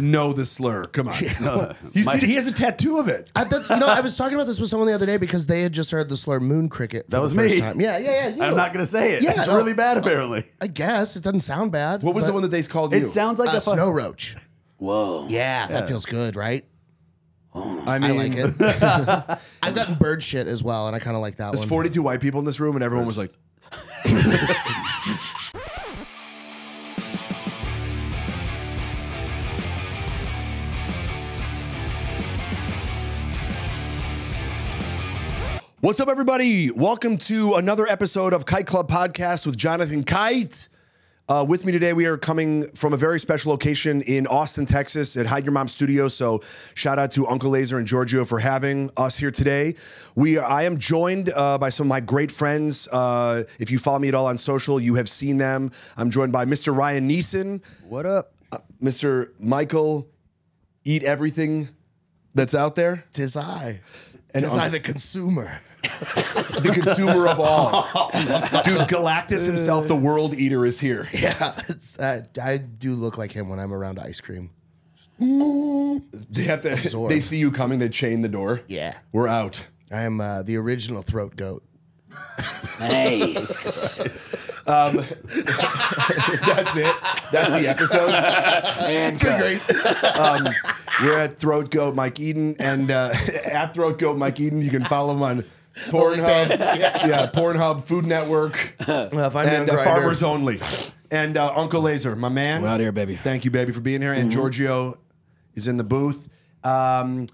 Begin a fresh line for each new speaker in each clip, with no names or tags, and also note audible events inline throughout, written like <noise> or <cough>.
know the slur. Come on. <laughs> He's,
My-
he has a tattoo of it.
I, that's, you know, I was talking about this with someone the other day because they had just heard the slur "moon cricket." For
That was
the first
me.
Time. Yeah, yeah, yeah. you.
I'm not gonna say it.
Yeah,
it's
no.
really bad, apparently.
I guess it doesn't sound bad.
What was
but-
the one that they called you?
It sounds like
Uh,
a fu-
snow roach.
Whoa.
Yeah, that feels good, right?
I
I like it. <laughs> I've gotten bird shit as well, and I kind of like that one.
there's
one.
42 white people in this room, and everyone was like, <laughs> What's up, everybody? Welcome to another episode of Kite Club Podcast with Jonathan Kite. Uh, with me today, we are coming from a very special location in Austin, Texas, at Hide Your Mom Studio. So, shout out to Uncle Lazer and Giorgio for having us here today. We, I am joined uh, by some of my great friends. Uh, if you follow me at all on social, you have seen them. I'm joined by Mr. Ryan Nesen,
What up?
Mr. Michael. Eat everything that's out there.
Tis I.
And
Tis I, the consumer. <laughs>
the consumer of all. <laughs> Dude, Galactus himself, the world eater, is here.
Yeah, <laughs> it's, uh, I do look like him when I'm around ice cream.
They have to.
Absorb.
They see you coming. They chain the door.
Yeah.
we're out.
I am uh, the original throat goat.
Nice.
That's it. That's the episode.
and
Great.
We're at Throat Goat Mike Eaton, and uh, at Throat Goat Mike Eaton, you can follow him on <laughs> Pornhub.
OnlyFans,
yeah. Pornhub, Food Network, <laughs>
Well, find me on
and uh,
Grindr.
Farmers Only, and uh, Uncle Lazer, my man.
We're out here, baby.
Thank you, baby, for being here. And Giorgio is in the booth. Um,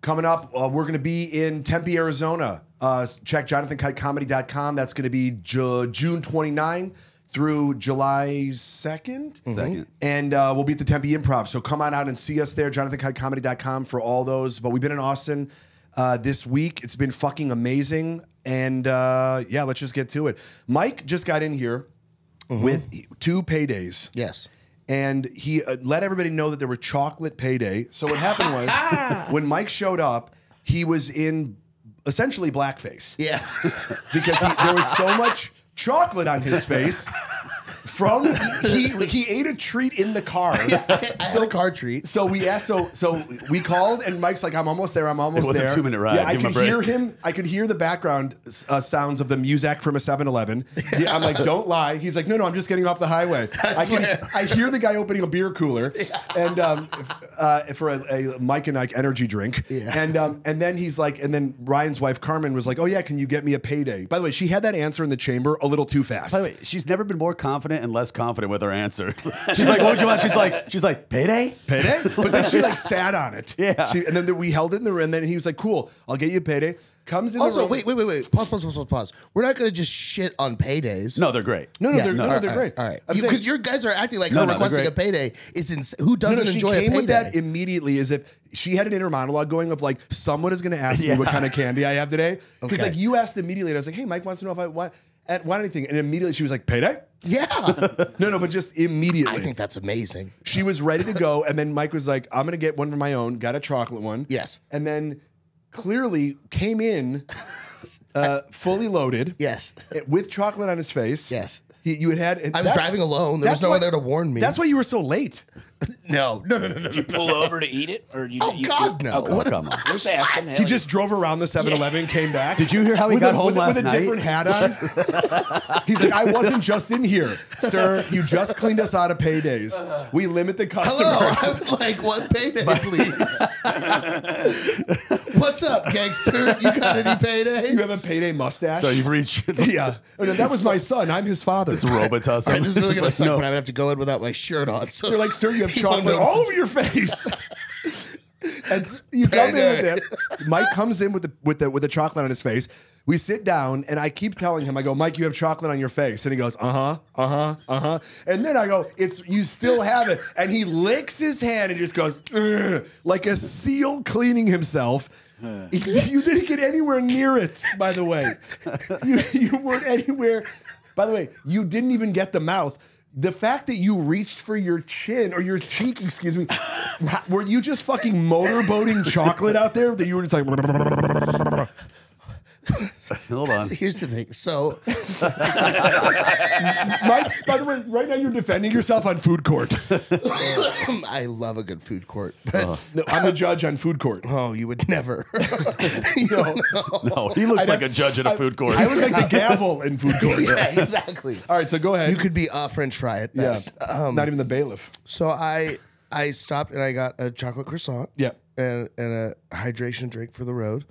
coming up, uh, we're going to be in Tempe, Arizona. Uh, check jonathankitecomedy.com. That's going to be Ju- June 29 through July 2nd.
Second.
And uh, we'll be at the Tempe Improv. So come on out and see us there, jonathankitecomedy.com for all those. But we've been in Austin uh, this week. It's been fucking amazing. And uh, yeah, let's just get to it. Mike just got in here with two paydays
Yes.
and he uh, let everybody know that there were chocolate payday. So what happened was <laughs> when Mike showed up, he was in essentially blackface
Yeah. <laughs>
because he, there was so much chocolate on his face <laughs> from <laughs> he he ate a treat in the car. <laughs>
I had a car treat.
So we asked, so so we called, and Mike's like, "I'm almost there. I'm almost
It was a
there."
two-minute ride.
Yeah, I
Give him
could
break.
hear him. I could hear the background uh, sounds of the music from a 7-Eleven. <laughs> Yeah, I'm like, "Don't lie." He's like, "No, no, I'm just getting off the highway." I, can. I hear the guy opening a beer cooler, and um, uh, for a, a Mike and Ike energy drink,
Yeah.
and um, and then he's like, and then Ryan's wife Carmen was like, "Oh yeah, can you get me a payday?" By the way, she had that answer in the chamber a little too fast.
By the way, she's never been more confident and less confident with her answer. <laughs> She's like, "What would you want?" She's like, "She's like, payday."
payday. <laughs> But then she like sat on it.
Yeah.
She, and then we held it in the room. And then he was like, "Cool, I'll get you a payday." Comes in. the
Also,
room-
wait, wait, wait, wait. Pause, pause, pause, pause, pause. We're not going to just shit on paydays.
No, they're great.
No, no,
Yeah,
they're, no,
all right,
they're
all
great.
All right,
I'm
because
saying-
you guys are acting like
No,
her
no, they're
requesting a
great.
payday is ins- who doesn't
no, she
enjoy a
came
payday?
with that immediately as if she had an inner monologue going of like, someone is going to ask me <laughs> what kind of candy I have today. Because
Okay.
like you asked immediately, and I was like, hey, Mike wants to know if I want, at, want anything. And immediately she was like, payday?
yeah, <laughs>
No, no, but just immediately.
I think that's amazing.
she was ready to go. And then Mike was like, I'm going to get one for my own, got a chocolate one.
Yes.
And then clearly came in uh, fully loaded.
Yes,
with chocolate on his face.
Yes.
He, you had had.
I was driving alone. There was no
why-
one there to warn me.
That's why you were so late. <laughs>
no, no, no, no, no. you
pull over to eat it, or you?
Oh
you,
God,
you,
no!
Okay.
What
Come on.
Just asking.
He just drove around the 7-Eleven, came back.
Did you hear how he got
a,
home
with, a-
last
with a
night?
different hat on? He's like, I wasn't just in here, sir. You just cleaned us out of paydays. We limit the customer.
Hello, I would like one payday, please. What's up, gangster? You got any paydays?
You have a payday mustache.
So you've reached. <laughs>
yeah. Oh, no, that was my son. I'm his father.
It's Robitussin.
All right, this is really <laughs> gonna
Like,
suck
no.
when I would have to go in without my shirt on. So
You're like, sir, you have
One of
chocolate all over <laughs> your face. <laughs> and you come in with it. Mike comes in with the with the with the chocolate on his face. We sit down, and I keep telling him, I go, Mike, you have chocolate on your face, and he goes, uh huh, uh huh, uh huh, and then I go, it's you still have it, and he licks his hand and just goes, "Ugh," like a seal cleaning himself. you didn't get anywhere near it, by the way. <laughs> You, you weren't anywhere. By the way, you didn't even get the mouth. The fact that you reached for your chin or your cheek, excuse me, <laughs> were you just fucking motorboating chocolate out there that you were just like,
Hold on. <laughs>
Here's the thing. So <laughs>
Mike, by the way, right now you're defending yourself on food court. <laughs>
I love a good food court, but
No, I'm the judge on food court.
oh, you would never.
No,
No, he looks
I'd
like
have-
a judge at a food court.
I look like the gavel in food court.
yeah, exactly.
All right, so go ahead.
You could be a French fry at
yeah.
Um,
Not even the bailiff.
so I I stopped and I got a chocolate croissant.
Yeah.
and, and a hydration drink for the road.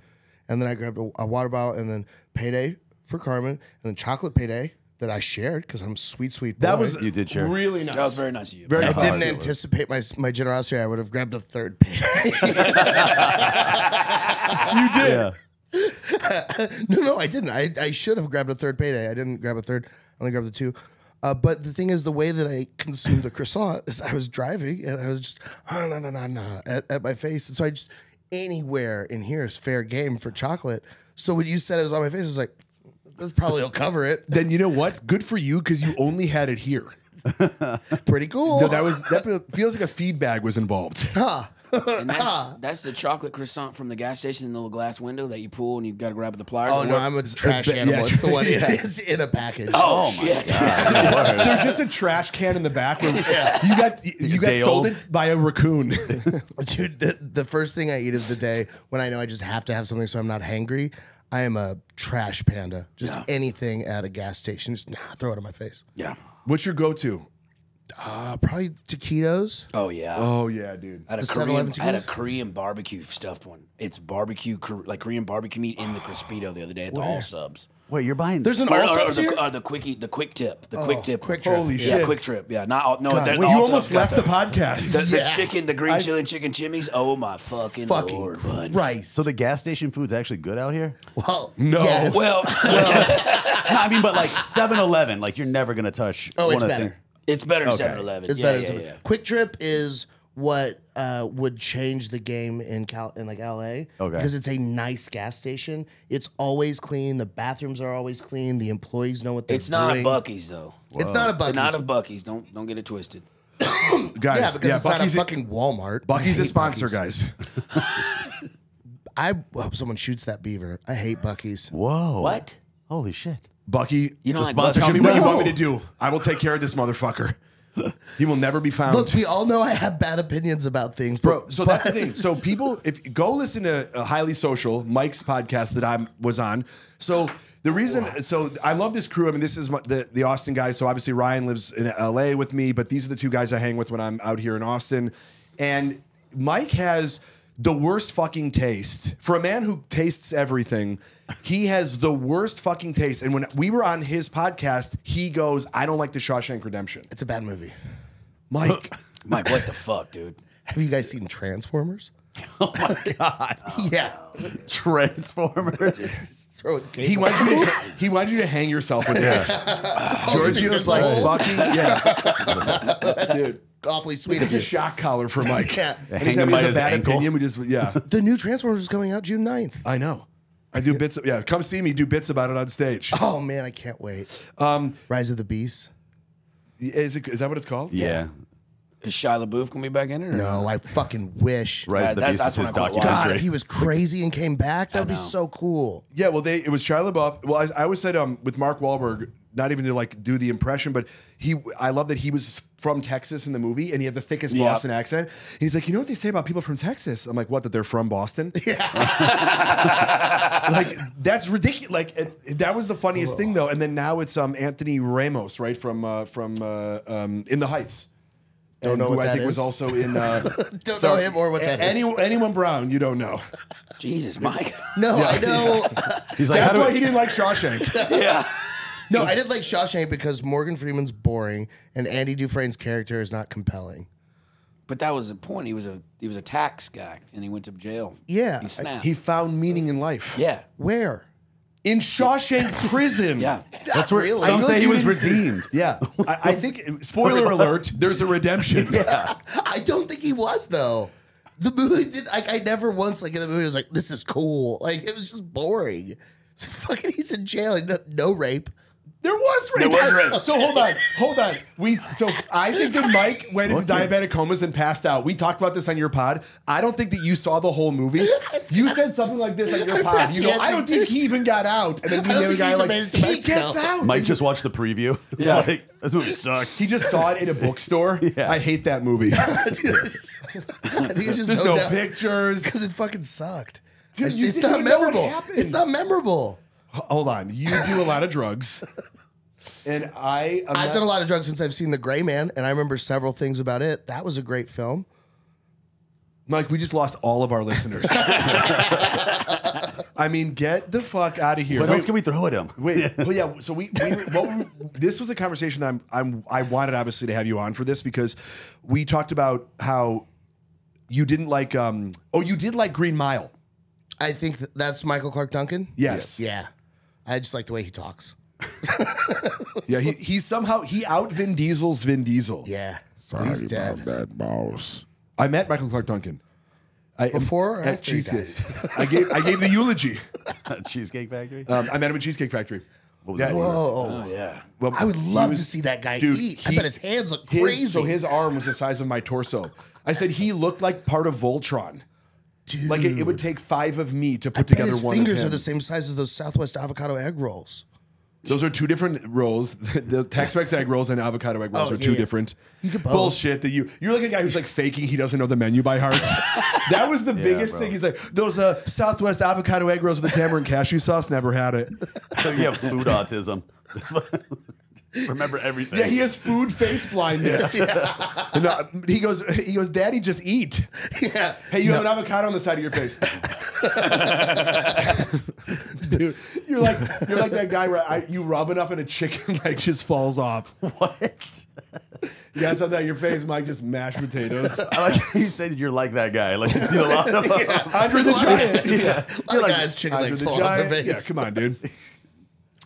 And then I grabbed a, a water bottle and then payday for Carmen and then chocolate payday that I shared because I'm sweet, sweet.
That
boy.
was
You did share.
really nice.
That was very nice of you.
Very
I didn't anticipate my my generosity. I would have grabbed a third payday. <laughs>
You did.
Yeah. <laughs>
no, no, I didn't. I, I should have grabbed a third payday. I didn't grab a third. I only grabbed the two. Uh, but the thing is, the way that I consumed the croissant is I was driving and I was just oh, no no no no at, at my face, and so I just anywhere in here is fair game for chocolate. So when you said it was on my face, I was like, this probably will cover it.
Then you know what? Good for you because you only had it here.
Pretty cool.
No, that was that feels like a feed bag was involved. <laughs>
And that's, <laughs> that's the chocolate croissant from the gas station in the little glass window that you pull and you got to grab with the pliers.
oh no,
what?
I'm a trash
yeah,
animal. It's the one. <laughs>
yeah.
It's in a package.
oh, oh my shit.
There's just a trash can in the back where you got you got sold
old.
it by a raccoon.
Dude, the, the first thing I eat is the day when I know I just have to have something so I'm not hangry. I am a trash panda. Just
Yeah.
anything at a gas station, just nah, throw it in my face.
Yeah.
What's your go-to?
Uh, probably taquitos.
Oh, yeah.
Oh yeah, dude.
I had, a Korean, I had a? Korean barbecue stuffed one. It's barbecue, like Korean barbecue meat in the Crispito the other day at the Allsup's.
Wait, you're buying.
There's an
Or,
all
or, or
subs here.
the, or the quickie, the quick tip, the quick tip,
QuikTrip.
Holy
yeah,
shit.
QuikTrip, yeah. Not all, no, they're-
Wait,
all
you
Tubs
almost left the
the,
podcast.
the, the chicken, the green
I-
chili and chicken chimneys. Oh my fucking,
Fucking
lord, bud.
Christ.
so the gas station food's actually good out here.
well,
No.
yes.
Well, <laughs>
No, I mean, but like 7-Eleven, like you're never gonna touch.
Oh,
one
it's
of the
better.
thing-
it's better than
Okay.
7-Eleven.
it's
yeah,
better.
Yeah,
than
yeah.
QuikTrip is what uh, would change the game in Cal in like LA.
Okay.
Because it's a nice gas station. It's always clean. The bathrooms are always clean. The employees know what they're doing.
It's not
doing.
a Buc-ee's though.
It's not a
It's
Buc-ee's.
not a Buc-ee's. Don't don't get it twisted. <coughs>
guys.
yeah, because it's
Buc-ee's,
not a fucking Walmart.
Buc-ee's
I
a
hate
sponsor,
Buc-ee's.
guys. <laughs>
I hope someone shoots that beaver. I hate Buc-ee's.
Whoa.
What?
Holy shit.
Buc-ee,
You don't like
sponsorship
tell me what you
No.
want me to do. I will take care of this motherfucker. He will never be found.
Look, we all know I have bad opinions about things,
Bro,
but,
so that's the thing. So people, if go listen to uh, Highly Social, Mike's podcast that I was on. So the reason, so I love this crew. I mean, this is my, the the Austin guys. So obviously Ryan lives in L.A. with me, but these are the two guys I hang with when I'm out here in Austin. And Mike has the worst fucking taste for a man who tastes everything. He has the worst fucking taste. And when we were on his podcast, he goes, "I don't like the Shawshank Redemption."
it's a bad movie.
Mike. <laughs>
Mike, what the fuck, dude?
Have you guys seen Transformers? <laughs>
Oh my god. <laughs>
Yeah.
Transformers.
He wanted you to he wanted you to hang yourself with that. Giorgio's
this
like
whole-
fucking yeah. Dude,
awfully sweet
it's a
you.
shock collar for Mike.
Yeah.
Hang
Anytime he
by
has a
his
bad
ankle.
opinion, we just yeah.
The new Transformers is coming out June 9th.
I know. I do bits. Of, yeah, come see me do bits about it on stage.
Oh man, I can't wait.
Um,
Rise of the Beast.
is it is that what it's called?
Yeah.
Is Shia LaBeouf gonna be back in it? Or
No, I fucking wish.
Rise
Yeah,
of the
that's-
Beast
that's
is his
what I call it.
God,
documentary.
if he was <laughs> crazy and came back, that would be
know.
so cool.
Yeah, well, they it was Shia LaBeouf. Well, I, I always said um with Mark Wahlberg, not even to like do the impression, but he I love that he was from Texas in the movie and he had the thickest
Yeah.
Boston accent. He's like, you know what they say about people from Texas? I'm like, what? That they're from Boston? <laughs> Yeah. <laughs> like that's ridiculous. Like it, that was the funniest thing though. And then now it's um Anthony Ramos, right from uh, from uh, um In the Heights.
Don't
And
know
who
what
I
that
think was also in. <laughs> Uh,
Don't know him or what that is.
any, Anyone Brown, you don't know.
Jesus, Mike.
No, I know.
He's like, how
That's
do
why
I-
he didn't like Shawshank.
yeah.
No, I did like Shawshank because Morgan Freeman's boring and Andy Dufresne's character is not compelling.
But that was the point. He was a he was a tax guy, and he went to jail.
Yeah,
He snapped.
He found meaning in life.
yeah.
Where?
In Shawshank Prison.
Yeah.
That's where
really.
some
I feel
say
like
he
you
was
didn't see-
redeemed. <laughs>
Yeah. I, I think, spoiler alert, there's a redemption. <laughs> Yeah.
I don't think he was though. The movie did like I never once like in the movie was like this is cool. Like it was just boring. It's <laughs> like, fucking he's in jail. No, no rape.
There was was Ray.
It was Ray.
So hold on, hold on. We so I think that Mike went into diabetic comas and passed out. We talked about this on your pod. I don't think that you saw the whole movie. You said something like this on your <laughs> pod. You go, I don't think he even got out. And then me
I
and the other guy
he
are like,
made it to
he gets out.
Mike just watched the preview. <laughs>
Yeah.
like, this movie sucks.
He just saw it in a <laughs> bookstore.
Yeah.
I hate that movie.
Dude, it's- I think it's just
There's
so
no pictures.
because it fucking sucked.
Dude,
It's,
you
it's
didn't
not
even know what
memorable.
happened.
It's not memorable.
Hold on. You do a lot of drugs. And I, i
have
not-
done a lot of drugs since I've seen The Gray Man, and I remember several things about it. That was a great film.
Mike, we just lost all of our listeners. I mean, get the fuck out of here.
What
Wait,
else can we throw at him?
Wait, <laughs> well, yeah. So we, we what we, this was a conversation that I'm, I'm I wanted obviously to have you on for this because we talked about how you didn't like um oh you did like Green Mile.
I think th- that's Michael Clarke Duncan.
Yes.
Yeah. I just like the way he talks. <laughs>
Yeah, he, he's somehow he out Vin Diesel's Vin Diesel.
Yeah. He's dead.
that boss. I met Michael Clarke Duncan. I,
Before or
at
after he
Cheesecake. I gave I gave the eulogy. <laughs>
Cheesecake Factory.
Um, I met him at Cheesecake Factory.
What was
Yeah.
that?
Whoa.
Oh yeah.
Well,
I would
he
love
was-
to see that guy
dude,
eat. I
he-
bet his hands look
his-
crazy.
So his arm was the size of my torso. I said he looked like part of Voltron.
Dude.
Like it, it would take five of me to put
I bet
together
his
one.
fingers
of
are the same size as those Southwest avocado egg rolls.
Those are two different rolls. <laughs> The Tex-Mex egg <laughs> rolls and avocado egg rolls
Oh,
are two
yeah.
different.
You could both.
Bullshit that you you're like a guy who's like faking he doesn't know the menu by heart. <laughs> that was the biggest
bro.
thing. He's like those uh, Southwest avocado egg rolls with the tamarind cashew sauce. Never had it.
So you have food autism. Remember everything.
Yeah, he has food face blindness. <laughs> And, uh, <laughs> he goes, he goes, Daddy, just eat.
yeah.
Hey, you have an avocado on the side of your face. <laughs> Dude, you're like you're like that guy where I, you rub enough and a chicken leg just falls off.
what?
You got something on your face, Mike, just mashed potatoes.
I like how you said you're like that guy. Like you've seen a lot of them.
Andre the Giant.
Yeah.
A lot of guys chicken legs
the
fall off their
Giant.
face.
Yeah, come on, dude.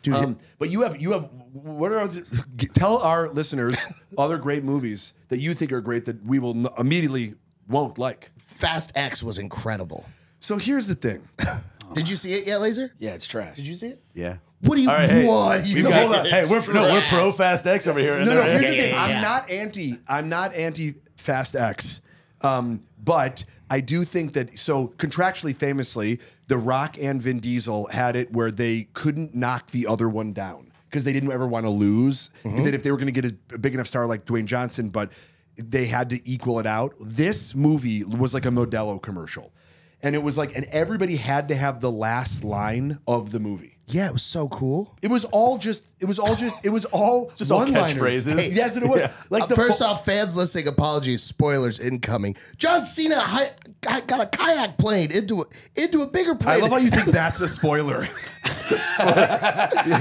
Dude,
Um, but you have you have what are <laughs> tell our listeners other great movies that you think are great that we will n- immediately won't like.
Fast X was incredible.
So here's the thing. <laughs>
Did you see it yet, Lazer?
Yeah, it's trash.
Did you see it?
Yeah.
What do you
All right, hey,
want? You
got-
hold on.
hey, we're no, we're pro Fast X over here.
No, no. Here's
Yeah,
the
yeah,
thing.
yeah.
I'm not anti. I'm not anti Fast X, um, but I do think that so contractually, famously, The Rock and Vin Diesel had it where they couldn't knock the other one down because they didn't ever want to lose. Mm-hmm. That if they were going to get a big enough star like Dwayne Johnson, but they had to equal it out. This movie was like a Modelo commercial. And it was like, and everybody had to have the last line of the movie.
Yeah, it was so cool.
It was all just. It was all just. It was all
Just all
one-liners.
catchphrases.
Hey, yes, it was. Like
Uh,
the
first
fo-
off, fans listening, apologies, spoilers incoming. John Cena hi- got got a kayak plane into a, into a bigger plane.
I love how you think that's a spoiler. <laughs>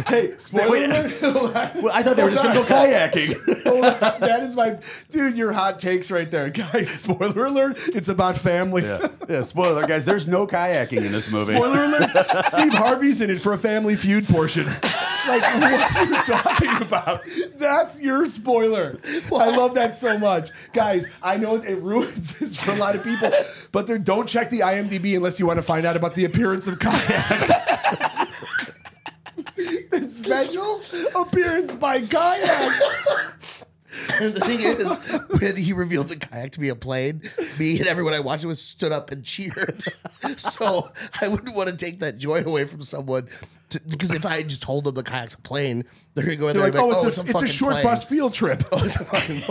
hey, spoiler alert.
Well, I thought they were just going to go kayaking.
Hold that is my dude. Your hot takes right there, guys. Spoiler alert. It's about family.
yeah. yeah, spoiler, guys. There's no kayaking in this movie.
Spoiler alert. Steve Harvey's in it for a family feud portion. Like, what are you talking about? That's your spoiler. I love that so much. Guys, I know it ruins <laughs> this for a lot of people, but don't check the IMDb unless you want to find out about the appearance of Kayak. <laughs> the special appearance by Kayak.
And <laughs> the thing is, when he revealed the kayak to be a plane, me and everyone I watched it with stood up and cheered. <laughs> so I wouldn't want to take that joy away from someone. because if I just told them the kayak's a plane, they're gonna go in
They're
there
like,
and be
oh,
like,
it's, a, it's a short
plane."
bus field trip. <laughs>
Oh, it's a fucking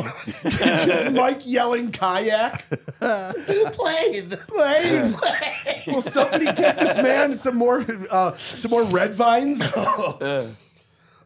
Just Mike yelling kayak.
plane.
Plane. Will somebody get this man some more uh, some more red vines?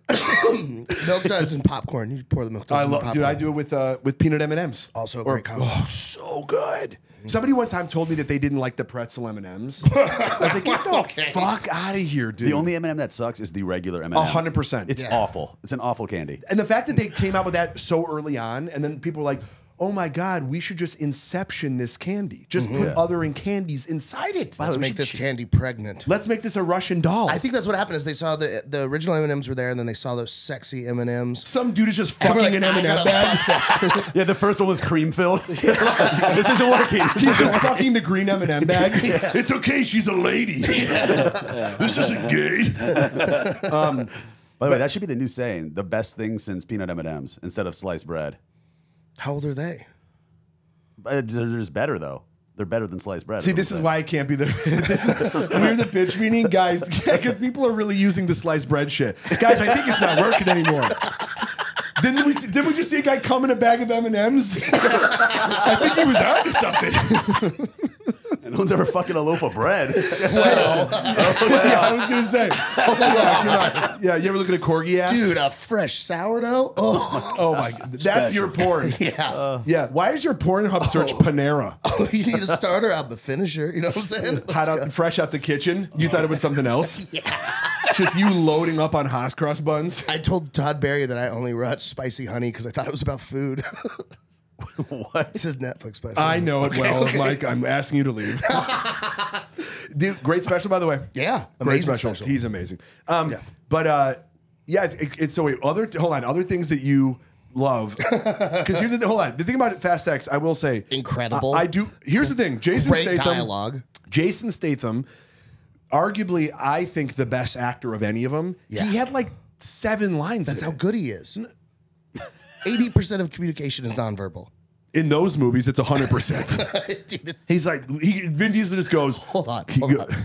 <coughs>
Milk duds and popcorn. You pour the milk duds
I
in the
love,
popcorn.
dude. I do it with uh, with peanut M and M's.
Also a great combo.
Oh, so good. Somebody one time told me that they didn't like the pretzel M and M's. I was like, get <laughs> the fuck out of here, dude.
The only M&M that sucks is the regular M&M.
A hundred percent.
It's
Yeah.
awful. It's an awful candy.
and the fact that they came out with that so early on, and then people were like, "Oh my god, we should just inception this candy. Just mm-hmm. put other in candies inside it.
Let's
We
make
should-
this candy pregnant.
Let's make this a Russian doll.
I think that's what happened. Is they saw the the original M and M's were there, and then they saw those sexy M and M's.
some dude is just fucking
like,
an
I
M and M
gotta
bag. <laughs>
Yeah, the first one was cream filled. <laughs> <laughs> this isn't working.
He's just fucking the green M and M bag. It's okay. She's a lady. this isn't gay. um,
By the way, that should be the new saying: the best thing since peanut M and M's instead of sliced bread.
How old are they?
But They're just better though. They're better than sliced bread.
See, this is why I can't be the. <laughs> This is, we're the bitch meeting guys because people are really using the sliced bread shit. Guys, I think it's not working anymore. Didn't we? Didn't we just see a guy come in a bag of M and M's? <laughs> I think he was onto something. <laughs> <laughs>
no one's ever fucking a loaf of bread. <laughs> <laughs>
Well,
yeah, I was gonna say. Yeah, come on. yeah, you ever look at a corgi ass?
dude, a fresh sourdough. Oh,
Oh my, oh God. that's your porn.
yeah.
Uh, yeah, why is your Pornhub search oh. Panera?
Oh, you need a starter. I'm the finisher. You know what I'm saying?
Hot out, fresh out the kitchen. You thought it was something else? Yeah. Just you loading up on Haas cross buns.
I told Todd Barry that I only watched Spicy Honey because I thought it was about food. <laughs>
what?
it's his Netflix special.
I know it well, Mike. I'm asking you to leave. <laughs> Dude, great special, by the way.
Yeah,
great special.
special.
He's amazing. Um,
Yeah.
but uh, yeah, it's, it, it's so wait. Other hold on. Other things that you love <laughs> because here's the thing. Hold on. The thing about Fast X, I will say,
Incredible.
I, I do. Here's the thing. Jason
Great
Statham.
dialogue.
Jason Statham, arguably, I think the best actor of any of them.
Yeah.
He had like seven lines.
That's how
it.
good he is. Eighty percent of communication is nonverbal.
In those movies. It's hundred percent. <laughs>
Dude,
He's like he. Vin Diesel just goes.
hold on, hold
go-
on.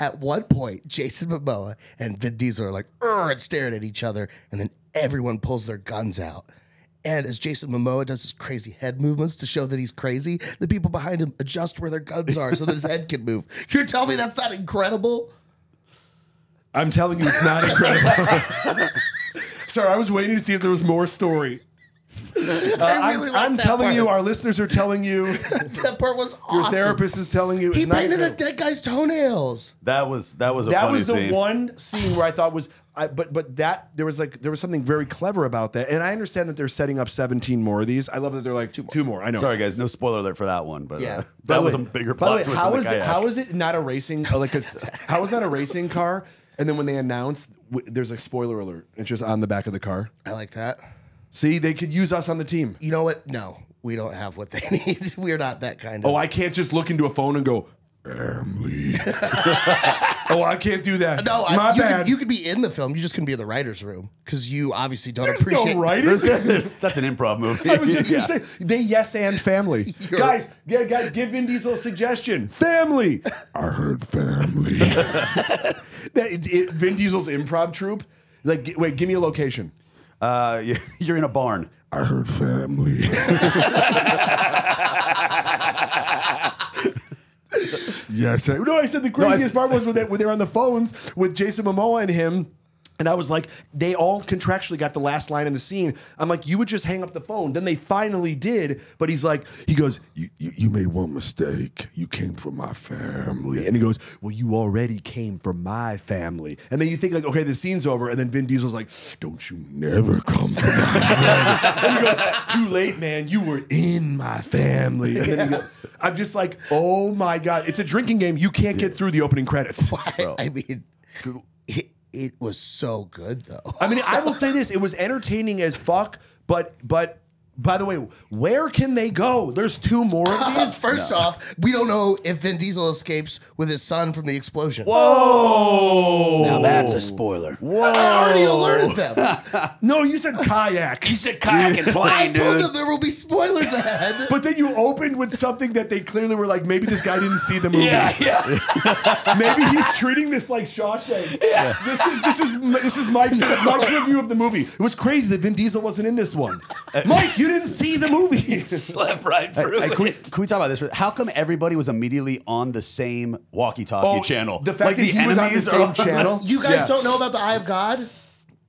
At one point, Jason Momoa and Vin Diesel are like, and staring at each other, and then everyone pulls their guns out. And as Jason Momoa does his crazy head movements to show that he's crazy, the people behind him adjust where their guns are so that his head can move. <laughs> You're telling me that's not incredible?
I'm telling you, it's not incredible. <laughs> Sorry, I was waiting to see if there was more story. <laughs> Uh,
I
I'm,
like
I'm
that
telling you, our listeners are telling you, <laughs>
that part was
your therapist is telling you.
He
not
painted a dead guy's toenails.
That was that was a
That
funny
was the
scene.
one scene where I thought was, I, but but that there was like there was something very clever about that, and I understand that they're setting up 17 more of these. I love that they're like two more. I know.
Sorry, guys, no spoiler alert for that one, but
Yeah.
uh, that
the
was a bigger
by the way,
plot twist
how
than
is
the
it?
kayak.
How is it not a racing? uh, Like, a, how is that a racing car? And then when they announce, w- there's a spoiler alert. It's just on the back of the car.
I like that.
See, they could use us on the team.
You know what? No, we don't have what they <laughs> need. We're not that kind of.
Oh, I can't just look into a phone and go family. <laughs> oh, I can't do that.
no, I,
my
you,
bad.
Could, you could be in the film. You just couldn't be in the writer's room because you obviously don't
There's
appreciate.
no writing. <laughs>
There's- there's- that's an improv movie.
I was just
Yeah.
gonna say they yes and family.
You're-
guys, yeah, guys, give Vin Diesel a suggestion. Family. I heard family. that, it, it- Vin Diesel's improv troupe. Like, wait, give me a location.
Uh, you- <laughs> you're in a barn.
I heard family. <laughs> yes. I, no, I said the craziest part was when they, when they were on the phones with Jason Momoa and him. And I was like, they all contractually got the last line in the scene. I'm like, you would just hang up the phone. Then they finally did. But he's like, he goes, you, you, you made one mistake. You came from my family. And he goes, well, you already came from my family. And then you think like, okay, the scene's over. And then Vin Diesel's like, don't you never come from my family. <laughs> and he goes, too late, man. You were in my family. And then he goes, I'm just like, oh my God. It's a drinking game. You can't get through the opening credits.
I, I mean, it, was so good though.
I mean, I will say <laughs> this: it was entertaining as fuck. But, but, by the way, where can they go? There's two more of <laughs> these.
First off, we don't know if Vin Diesel escapes with his son from the explosion.
Whoa!
Now that's a spoiler.
I already alerted them. <laughs>
No, you said kayak.
You said kayak and <laughs>
I
plane,
told
dude.
them there will be spoilers ahead.
But then you opened with something that they clearly were like, maybe this guy didn't see the movie.
Yeah, yeah.
Maybe he's treating this like Shawshank. This is this is this is Mike's, Mike's review of the movie. It was crazy that Vin Diesel wasn't in this one. Mike, you didn't see the movie. <laughs>
Slept right through
Hey,
it.
can, we, can we talk about this? How come everybody was immediately on the same walkie-talkie
Oh,
channel?
the fact that he was on the same channel.
You guys
Yeah.
don't know about the Eye of God?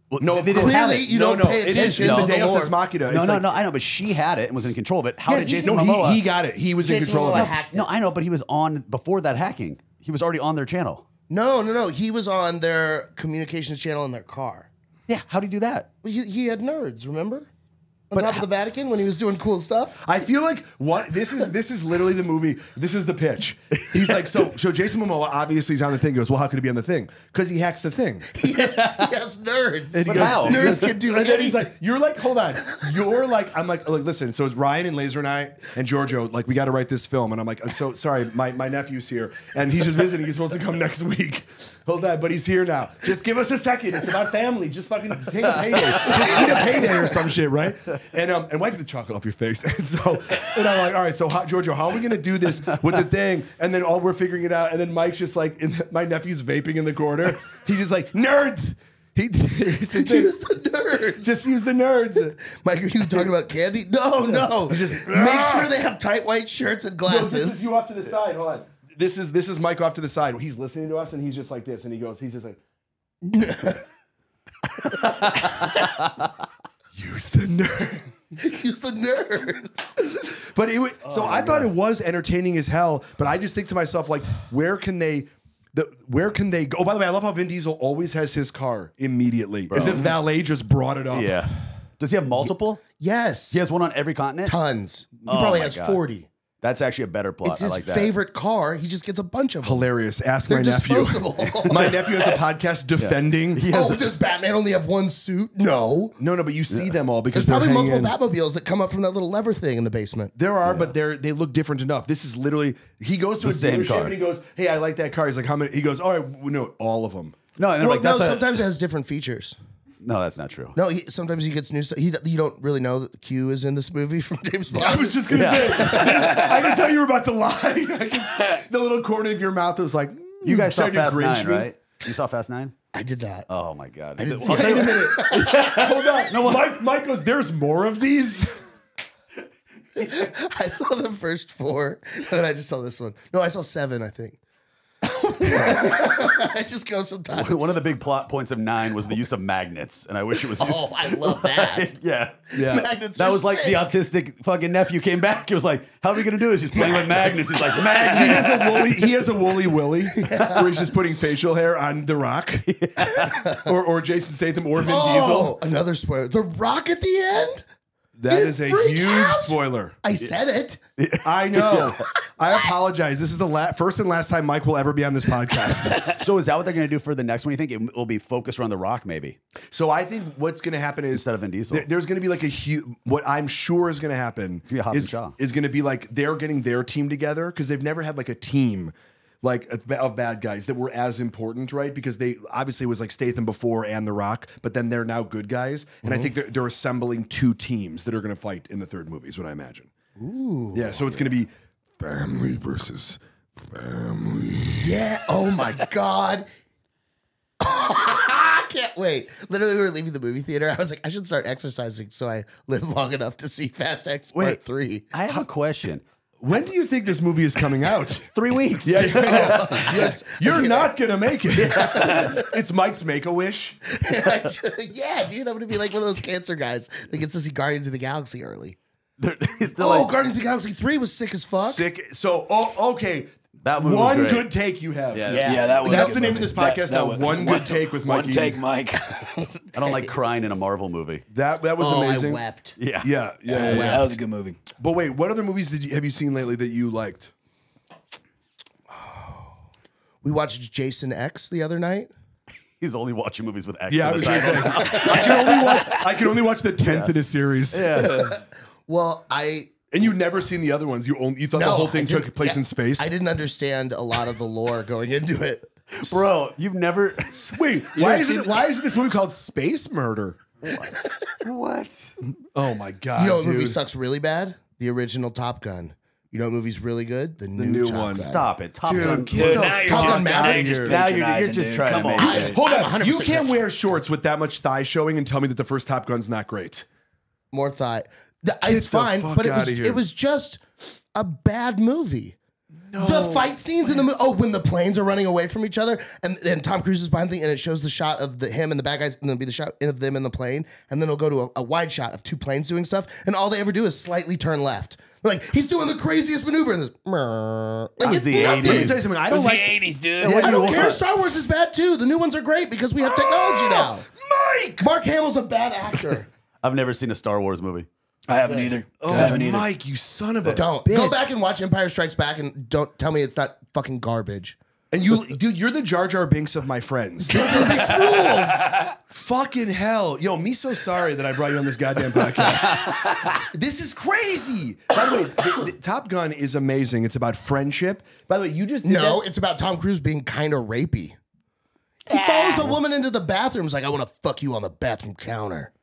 Well,
No,
they didn't have
Clearly,
it.
you
no,
don't
no,
pay
it is.
attention
It's
to
the
the
Deus. Ex Machina.
No,
It's
no,
like-
no. I know, but she had it and was in control of it. How
Yeah,
did Jason
No,
Momoa?
he, he got it. He was in control
Momoa
of it.
hacked it.
no, I know, but he was on before that hacking. He was already on their channel.
No, no, no. He was on their communications channel in their car.
Yeah, how do you do that?
Well, He, he had nerds, remember? On top of the Vatican when he was doing cool stuff.
I feel like what this is. This is literally the movie. This is the pitch. He's like, so so Jason Momoa obviously is on the thing. He Goes, well, how could he be on the thing? Because he hacks the thing. <laughs>
Yes, yes, nerds.
he goes, how?
Nerds can do
And then he's like, you're like, hold on. You're like, I'm like, like, listen. So it's Ryan and Lazer and I and Giorgio. Like, we got to write this film. And I'm like, I'm so sorry. My my nephew's here, and he's just visiting. He's supposed to come next week. Hold on, but he's here now. Just give us a second. It's about family. Just fucking take a payday. Just eat a payday or some shit, right? And um, and wipe the chocolate off your face. <laughs> And so, and I'm like, all right. So, how, Giorgio, how are we gonna do this with the thing? And then all we're figuring it out. And then Mike's just like, in the, my nephew's vaping in the corner. He's just like, nerds. He, <laughs>
Use the nerds.
just use the nerds.
Mike, are you talking about candy? No, no.
just-
make sure they have tight white shirts and
No, this is
glasses.
you off to the side. Hold on. This is this is Mike off to the side. He's listening to us and he's just like this, and he goes, he's just like, <laughs> use the nerd.
Use the nerds.
But it, wa- oh so I thought it was entertaining as hell. But I just think to myself, like, where can they? The, where can they go? Oh, by the way, I love how Vin Diesel always has his car immediately, as if valet just brought it up.
Yeah. Does he have multiple?
Yes.
He has one on every continent.
Tons. He
Oh
probably has
God.
40.
That's actually a better plot.
It's
I
his
like that.
favorite car. He just gets a bunch of them.
hilarious. Ask
They're
my nephew.
disposable. <laughs>
my nephew has a podcast defending. <laughs>
oh, does Batman only have one suit? No.
No, no, but you see them all because
There's
they're
probably
hanging.
multiple Batmobiles that come up from that little lever thing in the basement.
There are, but they're they look different enough. This is literally he goes to
The
a
same
dealership
car.
and he goes, "Hey, I like that car." He's like, "How many?" He goes, "All right, well, no, all of them."
No, and they're
Well,
like, that's
no,
a,
sometimes it has different features.
No, that's not true.
No, he, sometimes he gets new stuff. He, you don't really know that Q is in this movie <laughs> from James Bond.
I was just gonna say, this, <laughs> I can tell you were about to lie. <laughs> Can- the little corner of your mouth was like,
You hmm, guys saw Fast Nine,
me.
right? You saw Fast Nine?
I did not.
Oh my god!
I didn't
I'll
see
tell you-
Wait a minute. Hold on. No, Mike, Mike goes, "There's more of these."
I saw the first four, and then I just saw this one. No, I saw seven. I think. <laughs> I just go sometimes.
One of the big plot points of Nine was the use of magnets, and I wish it was.
Oh, I love that. <laughs>
yeah,
Yeah.
Magnets
That
are
was like the autistic fucking nephew came back. He was like, "How are we gonna do this?" He's playing with magnets. He's like, <laughs>
He
"Magnets."
has a woolly. He has a woolly willy, where he's just putting facial hair on The Rock, or or Jason Statham, or Vin oh, Diesel.
Oh, another spoiler. The Rock at the end.
That
You
a huge
out?
spoiler.
I said it. <laughs>
I know. <laughs> I apologize. This is the la- first and last time Mike will ever be on this podcast. <laughs>
So is that what they're gonna do for the next one? You think it will be focused around the Rock, maybe
so I think what's going to happen is
instead of Vin Diesel?
there- there's going to be like a huge. What I'm sure is going to happen
gonna be a
is, is going to be like they're getting their team together because they've never had like a team like of bad guys that were as important, right? Because they obviously was like Statham before and The Rock, but then they're now good guys, and I mm-hmm. think they're, they're assembling two teams that are going to fight in the third movie. Is what I imagine. Ooh, yeah. So it's going to be family versus family.
Yeah. Oh my god. I <laughs> can't wait. Literally, we were leaving the movie theater. I was like, I should start exercising so I live long enough to see Fast X Part
Wait.
Three.
I have a <laughs> question.
When do you think this movie is coming out? <laughs>
Three weeks.
Yeah, yeah, <laughs> yeah.
Yes.
You're not gonna make it. <laughs> it's Mike's Make a Wish.
yeah, dude, I'm gonna be like one of those cancer guys that gets to see Guardians of the Galaxy early.
They're, they're
Oh,
like,
Guardians of the Galaxy Three was sick as fuck.
Sick. So, oh, okay.
That movie
one
great.
good take you have.
Yeah.
Yeah, that was
That's the
good
name of this podcast now,
was-
One Good Take with Mike
One take, Mike.
I don't like crying in a Marvel movie.
That that was
Oh,
amazing.
I wept.
Yeah.
Yeah, yeah, yeah,
That
yeah.
that was a good movie.
But wait, what other movies did you, have you seen lately that you liked?
We watched Jason X the other night. <laughs>
He's only watching movies with X.
Yeah, I
in
was
the
gonna
title.
I can only watch. I can only watch the tenth in a series. Yeah. <laughs>
Well, I
And you've never seen the other ones. You only you thought the whole
I
thing
didn't-
took place
yeah,
in space.
I didn't understand a lot of the lore going into it. <laughs>
Bro, you've never.
Wait, why is it? Why is this movie called Space Murder?
what?
Oh my god!
You know what
dude.
movie sucks really bad? The original Top Gun. You know what movie's really good? The new,
new
Top
one.
Gun.
Stop it. Top
Dude,
Gun.
dude,
What the
now you're
Top
just,
Gun
now you're just
Now you're- you're just
dude.
trying
Come
to make
dude.
it.
Hold on, you can't wear shorts with that much thigh showing and tell me that the first Top Gun's not great.
More thigh. Th- It's
the
fine, but it was it was just a bad movie. The fight scenes in the movie. Oh, when the planes are running away from each other, and then Tom Cruise is behind the thing, and it shows the shot of the him and the bad guys, and then be the shot of them in the plane, and then it'll go to a, a wide shot of two planes doing stuff, and all they ever do is slightly turn left. They're like, he's doing the craziest maneuver in this. Like, it's
the
nothing.
80s.
Tell you something. I
It
don't
was
like.
the 80s, dude.
I don't care. Star Wars is bad too. The new ones are great because we have technology ah! now.
Mike.
Mark Hamill's a bad actor. <laughs>
I've never seen a Star Wars movie.
I haven't either.
Oh,
I haven't either.
Mike, you son of a
Don't
bitch.
go back and watch Empire Strikes Back and don't tell me it's not fucking garbage.
And you, dude, you're the Jar Jar Binks of my friends. This is fucking hell. Yo, me so sorry that I brought you on this goddamn podcast. this is crazy. By the way, the- the Top Gun is amazing. It's about friendship. By the way, you just did
No,
that-
it's about Tom Cruise being kind of rapey. He follows a woman into the bathroom. He's like, I want to fuck you on the bathroom counter.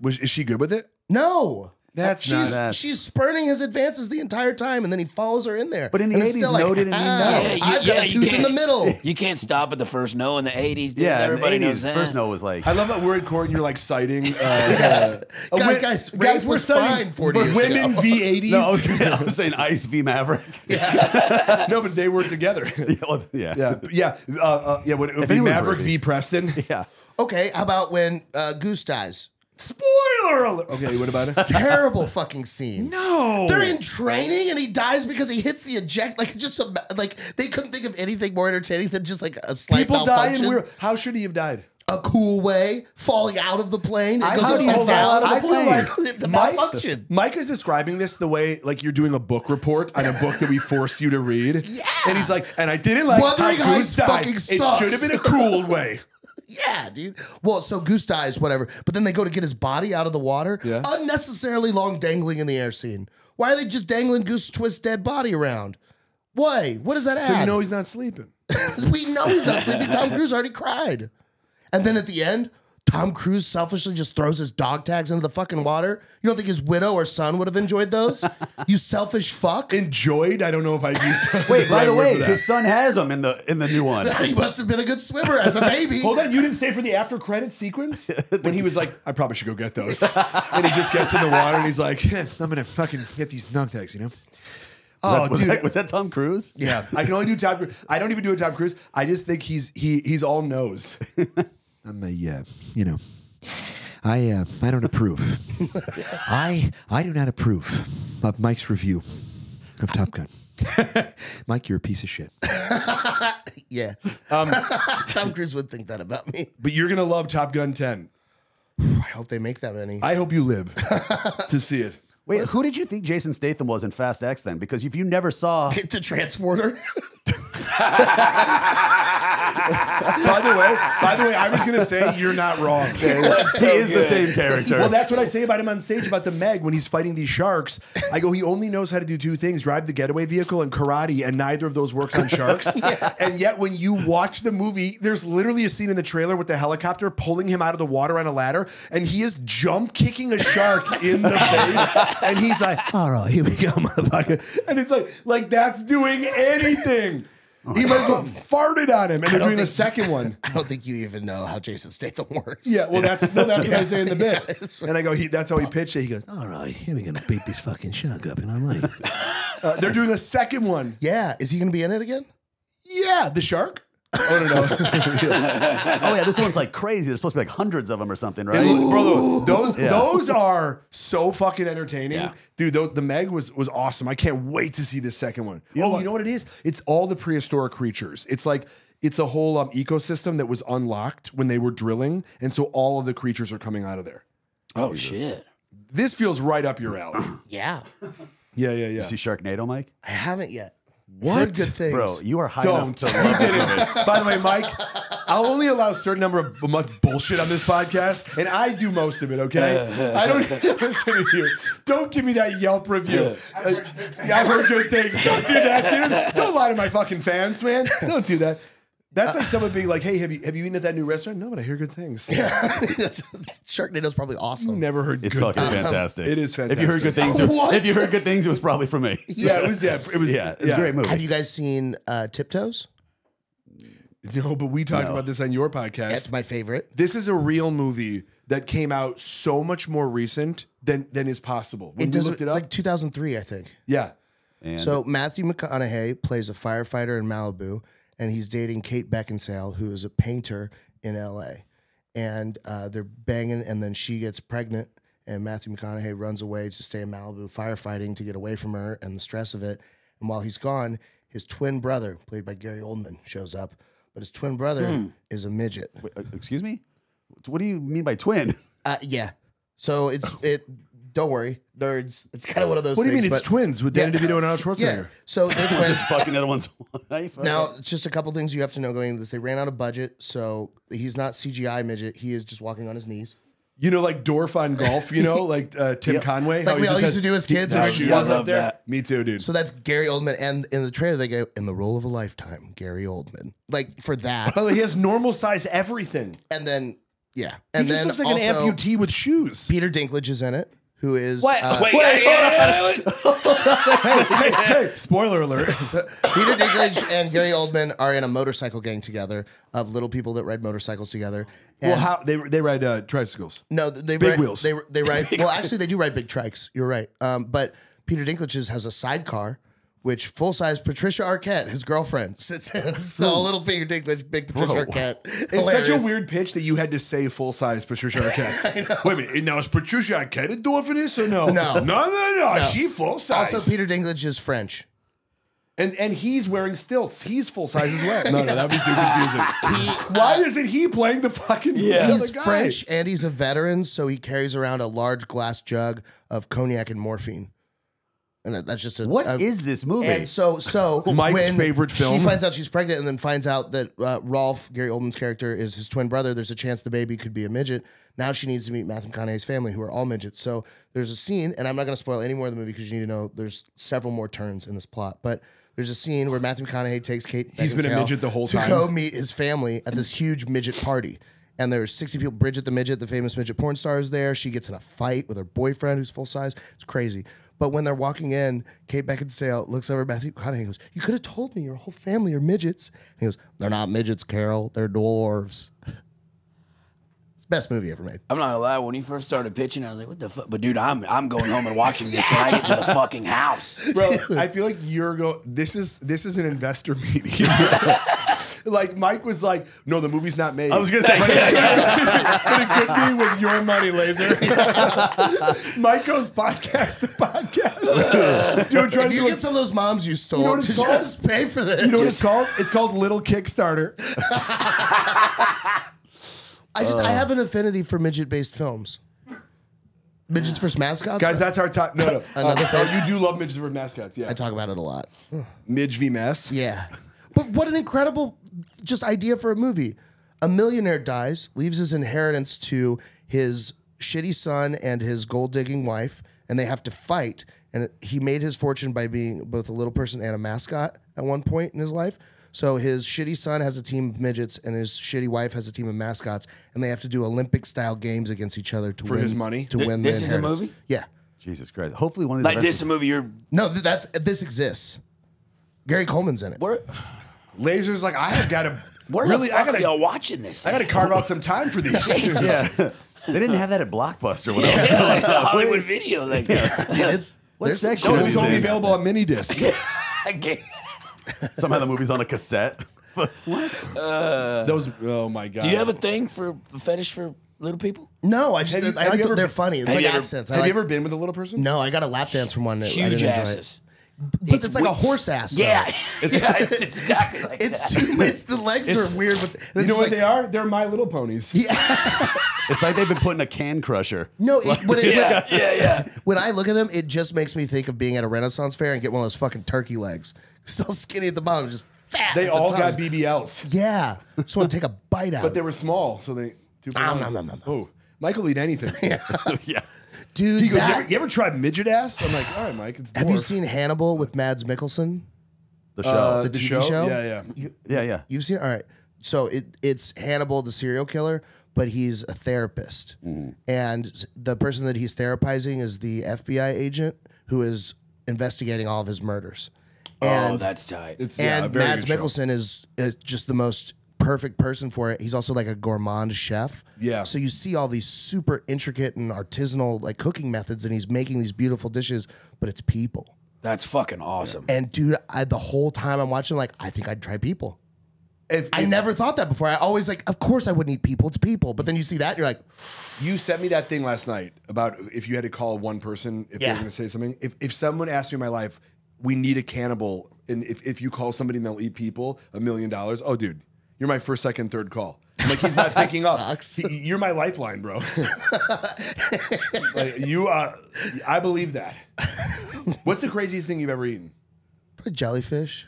Was, is she good with it?
No.
That's
she's,
not
that.
She's spurning his advances the entire time, and then he follows her in there.
But in the 80s,
still
no didn't mean
"Ah,
no."
Yeah, you-
I've
yeah,
got a tooth in the middle. <laughs>
You can't stop at the first no in the 80s.
Yeah,
Everybody
in the 80s,
knows that.
first no was like.
I love that we're in court and you're like citing. Uh, <laughs> uh,
Guys,
wi-
guys, rape was fine 40
but
years
women
ago.
v 80s.
no, I was, I was saying Ice v Maverick. <laughs> Yeah.
no, but they were together.
yeah, yeah.
yeah, yeah, uh, uh, yeah. Would it would be Maverick
worthy.
v Preston?
Yeah.
Okay, how about when uh, Goose dies?
Spoiler alert. Okay, what about it? <laughs>
Terrible fucking scene.
No,
They're in training and he dies because he hits the eject. Like just a, like they couldn't think of anything more entertaining than just like a slight
people die and
malfunction.
we're. How should he have died?
a cool way, falling out of the plane. It
I- how do you fall out of the
I
plane?
like <laughs> the
Mike-
malfunction.
Mike is describing this the way like you're doing a book report on a book that we forced you to read. <laughs>
Yeah.
And he's like, and I didn't like
Wuthering Heights
died.
fucking
It should have been a cool way.
Yeah, dude. Well, so Goose dies, whatever. But then they go to get his body out of the water.
Yeah.
Unnecessarily long dangling in the air scene. Why are they just dangling Goose Twist's dead body around? Why? What does that add?
So you know he's not sleeping. <laughs>
we know he's not sleeping. Tom Cruise already cried. And then at the end, Tom Cruise selfishly just throws his dog tags into the fucking water. You don't think his widow or son would have enjoyed those? <laughs> you selfish fuck.
Enjoyed. I don't know if I'd use. <laughs>
Wait, by
right
the way,
for
his son has them in the in the new one. <laughs>
he must have been a good swimmer as a baby.
Hold on, you didn't stay for the after credit sequence when he was like, "I probably should go get those," and he just gets in the water and he's like, "Eh, "I'm gonna fucking get these dog tags," you know. Oh,
was,
dude,
that, was that Tom Cruise?
yeah, I can only do Tom Cruise. I don't even do a Tom Cruise. I just think he's he he's all nose. I'm a uh, you know, I uh, I don't approve. <laughs> I I do not approve of Mike's review of Top Gun. <laughs> Mike, you're a piece of shit. <laughs>
Yeah.
Um,
Tom Cruise would think that about me.
But you're gonna love Top Gun 10.
I hope they make that many.
I hope you live to see it.
Wait, who did you think Jason Statham was in Fast X then? Because if you never saw,
the transporter.
By the way, by the way, I was gonna say you're not wrong.
he is the same character.
Well, that's what I say about him on stage about the Meg when he's fighting these sharks. I go, he only knows how to do two things: drive the getaway vehicle and karate, and neither of those works on sharks. <laughs> And yet, when you watch the movie, there's literally a scene in the trailer with the helicopter pulling him out of the water on a ladder, and he is jump kicking a shark <laughs> in the face, and he's like, "All right, here we go, motherfucker," and it's like, like that's doing anything. <laughs> He might as well farted on him, and they're doing a
think-
second one. <laughs>
I don't think you even know how Jason Statham works.
Yeah, well, that's no, that's what I say in the bit. <laughs>
it's
and I go, he, that's how he pitched it. He goes, all right, here we're gonna beat this fucking shark up, and I'm like, uh, they're doing a second one.
Yeah. Is he going to be in it again?
Yeah, the shark. Oh no, no. <laughs>
oh yeah, this one's like crazy. There's supposed to be like hundreds of them or something, right?
Bro, those
Yeah.
those are so fucking entertaining,
Yeah.
dude. tho- The Meg was was awesome. I can't wait to see this second one.
know
oh,
what?
you know what it is? It's all the prehistoric creatures. It's like it's a whole um, ecosystem that was unlocked when they were drilling, and so all of the creatures are coming out of there.
Oh shit.
This feels right up your alley.
Yeah.
Yeah, yeah, yeah.
You see Sharknado, Mike?
I haven't yet.
What?
Heard good things.
Bro, you are high
Don't.
enough to <laughs> love this.
By the way, Mike, I'll only allow a certain number of much bullshit on this podcast, and I do most of it. Okay, <laughs> I don't <laughs> listen to you. Don't give me that Yelp review. Uh, I've heard good things. Don't do that, dude. Don't lie to my fucking fans, man. Don't do that. That's like someone being like, "Hey, have you have you eaten at that new restaurant?" No, but I hear good things.
Sharknado's <laughs> probably awesome.
Never heard.
It's
good
fucking fantastic.
It is fantastic.
If you heard good things,
What?
if you heard good things, it was probably from me. <laughs>
Yeah, it was. Yeah, it was.
Yeah, it's a great movie.
Have you guys seen uh, Tiptoes?
No, but we talked
No.
about this on your podcast.
That's my favorite.
this is a real movie that came out so much more recent than than is possible. When
It
we
does
looked it up,
like 2003, I think.
yeah.
And
So Matthew McConaughey plays a firefighter in Malibu, and he's dating Kate Beckinsale, who is a painter in L.A. And uh, they're banging, and then she gets pregnant, and Matthew McConaughey runs away to stay in Malibu firefighting to get away from her and the stress of it. And while he's gone, his twin brother, played by Gary Oldman, shows up. But his twin brother is a midget.
Wait, uh, excuse me? What do you mean by twin?
Uh, yeah. So it's it don't worry, nerds. It's kind of one of those. Things.
What do you
things,
mean? It's
but-
twins with Danny DeVito and Arnold <laughs>
Yeah.
Schwarzenegger.
So they're <laughs> twins.
Just fucking everyone's <laughs> wife.
Now, it's just a couple things you have to know going into this. They ran out of budget, so he's not CGI midget. He is just walking on his knees.
You know, like Dorf on golf. You know, like uh, Tim Conway.
Like
how
we
he
all
just
used
had-
to do as kids.
he-
when we were
shoes
I
young.
up
love
there.
that.
Me too, dude.
So that's Gary Oldman, and in the trailer they go in the role of a lifetime, Gary Oldman. Like for that,
By the way, he has normal size everything.
and then yeah,
He
and
just
then
looks like
also
an amputee with shoes.
Peter Dinklage is in it, who is
What?
uh,
Wait, wait, wait, wait, wait.
hey, hey, <laughs> spoiler alert. <laughs>
So Peter Dinklage and Gary Oldman are in a motorcycle gang together of little people that ride motorcycles together.
well, how they they ride uh, tricycles.
No, they
Big
ride,
wheels.
They they ride. <laughs> well, actually, they do ride big trikes. You're right. Um, but Peter Dinklage's has a sidecar, which full size Patricia Arquette, his girlfriend, <laughs> sits in. So a little Peter Dinklage, big Patricia
Bro.
Arquette.
It's such a weird pitch that you had to say full size Patricia <laughs> Arquette. Wait a minute, now is Patricia Arquette a dwarf in this or no?
No.
no, no, no. She full size.
Also, Peter Dinklage is French.
and and he's wearing stilts. He's full size as well. <laughs> No, no, that'd be too confusing. Uh, Why isn't he playing the fucking
Yeah.
He's
other guy?
French and he's a veteran, so he carries around a large glass jug of cognac and morphine. And that- that's just a
What
a-
is this movie?
And so, so <laughs>
Mike's
when
favorite film.
She finds out she's pregnant, and then finds out that uh, Rolf, Gary Oldman's character, is his twin brother. There's a chance the baby could be a midget. Now she needs to meet Matthew McConaughey's family, who are all midgets. So there's a scene, and I'm not going to spoil any more of the movie because you need to know there's several more turns in this plot. But there's a scene where Matthew McConaughey takes Kate.
He's been a
Beckinsale
midget the whole
to
time.
go meet his family at this huge midget party. And there's 60 people. Bridget the midget, the famous midget porn star, is there. She gets in a fight with her boyfriend, who's full size. It's crazy. But when they're walking in, Kate Beckinsale looks over at Matthew McConaughey and goes, "You could have told me your whole family are midgets." And he goes, "They're not midgets, Carol. They're dwarves." it's the best movie ever made.
I'm not gonna lie. When he first started pitching, I was like, "What the fuck?" But dude, I'm I'm going home and watching this when I get to the <laughs> fucking house.
Bro, I <laughs> feel like you're going. This is this is an investor meeting. <laughs> like Mike was like, "No, the movie's not made."
I was gonna <laughs> say,
but it could be with your money, Lazer. <laughs> Mike goes podcast to podcast. <laughs> Dude, trying
If
to
you
do
get some of those moms you stole
know what
to
it's called?
just pay for this,
You know what it's called? It's called Little Kickstarter.
I just I have an affinity for midget-based films. Midgets versus mascots,
Guys, that's our top. No, no.
Another
Uh,
thing?
oh, you do love midgets for mascots, yeah.
I talk about it a lot.
Midge v mess.
Yeah. But what an incredible just idea for a movie. A millionaire dies, leaves his inheritance to his shitty son and his gold digging wife, and they have to fight. And he made his fortune by being both a little person and a mascot at one point in his life. So his shitty son has a team of midgets, and his shitty wife has a team of mascots, and they have to do Olympic style games against each other to
For
win
his money?
To
Th-
win
this
the
is a movie?
Yeah.
Jesus Christ. Hopefully one of these
Like this, is a movie you're.
No, th- that's this exists. Gary Coleman's in it.
Where,
Lazer's like, I have got to. <laughs>
where
Really,
the
I
fuck
gotta,
are y'all watching this?
I got to carve out some time for these. <laughs>
Yeah. <laughs> they didn't have that at Blockbuster when I was
Yeah, like the Hollywood video. Like, yeah.
It's
What
there's-
section
No,
of
it was only
is?
available on mini disc.
I can't-
Somehow the movie's on a cassette. What?
Uh, Those. Oh my god.
Do you have a thing for a fetish for little people?
No, I just
Have you-
I
have
like
you
that
ever
they're funny. It's
have
like
you ever-
accents. I
Have you ever been with a little person?
No, I got a lap dance from one. That I
Huge
didn't enjoy
asses.
But it's, like a horse ass. though.
Yeah, <laughs> it's, yeah, it's, it's exactly like
It's
that.
too. It's the legs
It's-
are weird. With
You know what they are? They're My Little Ponies.
Yeah, <laughs> it's like they've been putting a can crusher.
No, it, when, it, <laughs>
yeah, yeah, yeah.
when I look at them, it just makes me think of being at a Renaissance fair and get one of those fucking turkey legs. So skinny at the bottom, just fat.
They
at the
all
top.
got BBLs,
Yeah, just want to take a bite out.
but they were small, so they. Two for
Nom,
one.
nom, nom, nom.
Oh, Michael eat anything.
yeah.
Dude.
He goes, you ever, you ever tried midget ass? I'm like, all right, Mike, it's
have you seen Hannibal with Mads Mikkelsen?
The show.
uh,
the
the,
TV
show?
show?
Yeah, yeah.
You,
yeah, yeah.
You've seen? All right. So it it's Hannibal, the serial killer, but he's a therapist.
Mm-hmm.
And the person that he's therapizing is the FBI agent who is investigating all of his murders.
oh,
And,
that's tight.
It's yeah,
and
very
Mads
good show.
Mikkelsen is, is just the most perfect person for it. He's also like a gourmand chef.
Yeah.
So you see all these super intricate and artisanal like cooking methods, and he's making these beautiful dishes, but it's people.
That's fucking awesome.
And dude, I, the whole time I'm watching, like, I think I'd try people.
If,
I
if
never thought that before. I always like, of course I wouldn't eat people. It's people. But then you see that, you're like,
you sent me that thing last night about if you had to call one person if they
Yeah.
were going to say something. If if someone asked me in my life, we need a cannibal, and if, if you call somebody and they'll eat people, a million dollars. Oh, dude, you're my first, second, third call. I'm like, he's <laughs> not picking up.
sucks.
He- you're my lifeline, bro. <laughs> like, you are. I believe that. What's the craziest thing you've ever eaten?
Probably jellyfish.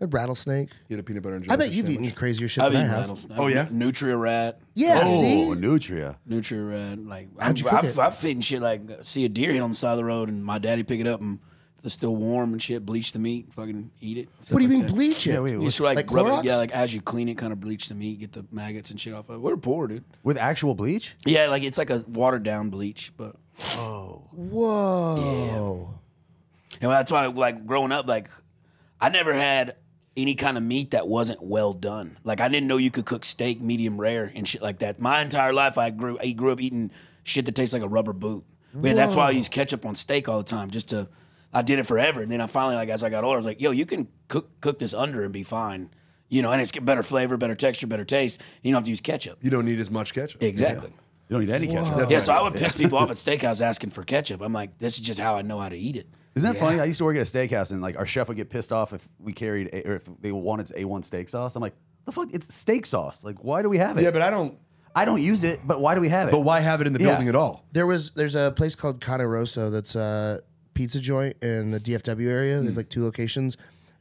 A rattlesnake.
You had a peanut butter and
I bet you've
sandwich.
eaten crazier shit
I've
than I
eaten
have.
rattlesnake.
Oh, yeah?
Nutria rat.
Yeah,
Oh,
see?
nutria.
Nutria rat. Like
How'd
I've,
you cook
I've,
it?
I've fit shit like see a deer hit on the side of the road and my daddy pick it up and if it's still warm and shit, bleach the meat, fucking eat it. stuff
What do you
like
mean
that.
bleach it?
Yeah, wait,
You just like,
Like
rub
Clorox?
it, yeah, like as you clean it, kind of bleach the meat, get the maggots and shit off of it. We're poor, dude.
With actual bleach?
Yeah, like it's like a watered down bleach, but Oh.
Whoa.
and that's why like growing up, like I never had any kind of meat that wasn't well done. Like I didn't know you could cook steak medium rare and shit like that. My entire life, I grew I grew up eating shit that tastes like a rubber boot. Man, that's why I use ketchup on steak all the time, just to. I did it forever, and then I finally, like as I got older, I was like, "Yo, you can cook cook this under and be fine." You know, and it's get better flavor, better texture, better taste. You don't have to use ketchup.
You don't need as much ketchup.
Exactly.
You don't need any ketchup.
Yeah, so I would piss people off at <laughs> steakhouse asking for ketchup. I'm like, this is just how I know how to eat it.
Isn't that funny? I used to work at a steakhouse, and like our chef would get pissed off if we carried a, or if they wanted A1 steak sauce. I'm like, the fuck, it's steak sauce. Like, why do we have it?
Yeah, but I don't.
I don't use it. But why do we have it?
But why have it in the
Yeah.
building at all?
There was there's a place called Cane Rosso that's a pizza joint in the DFW area. They have hmm. like two locations,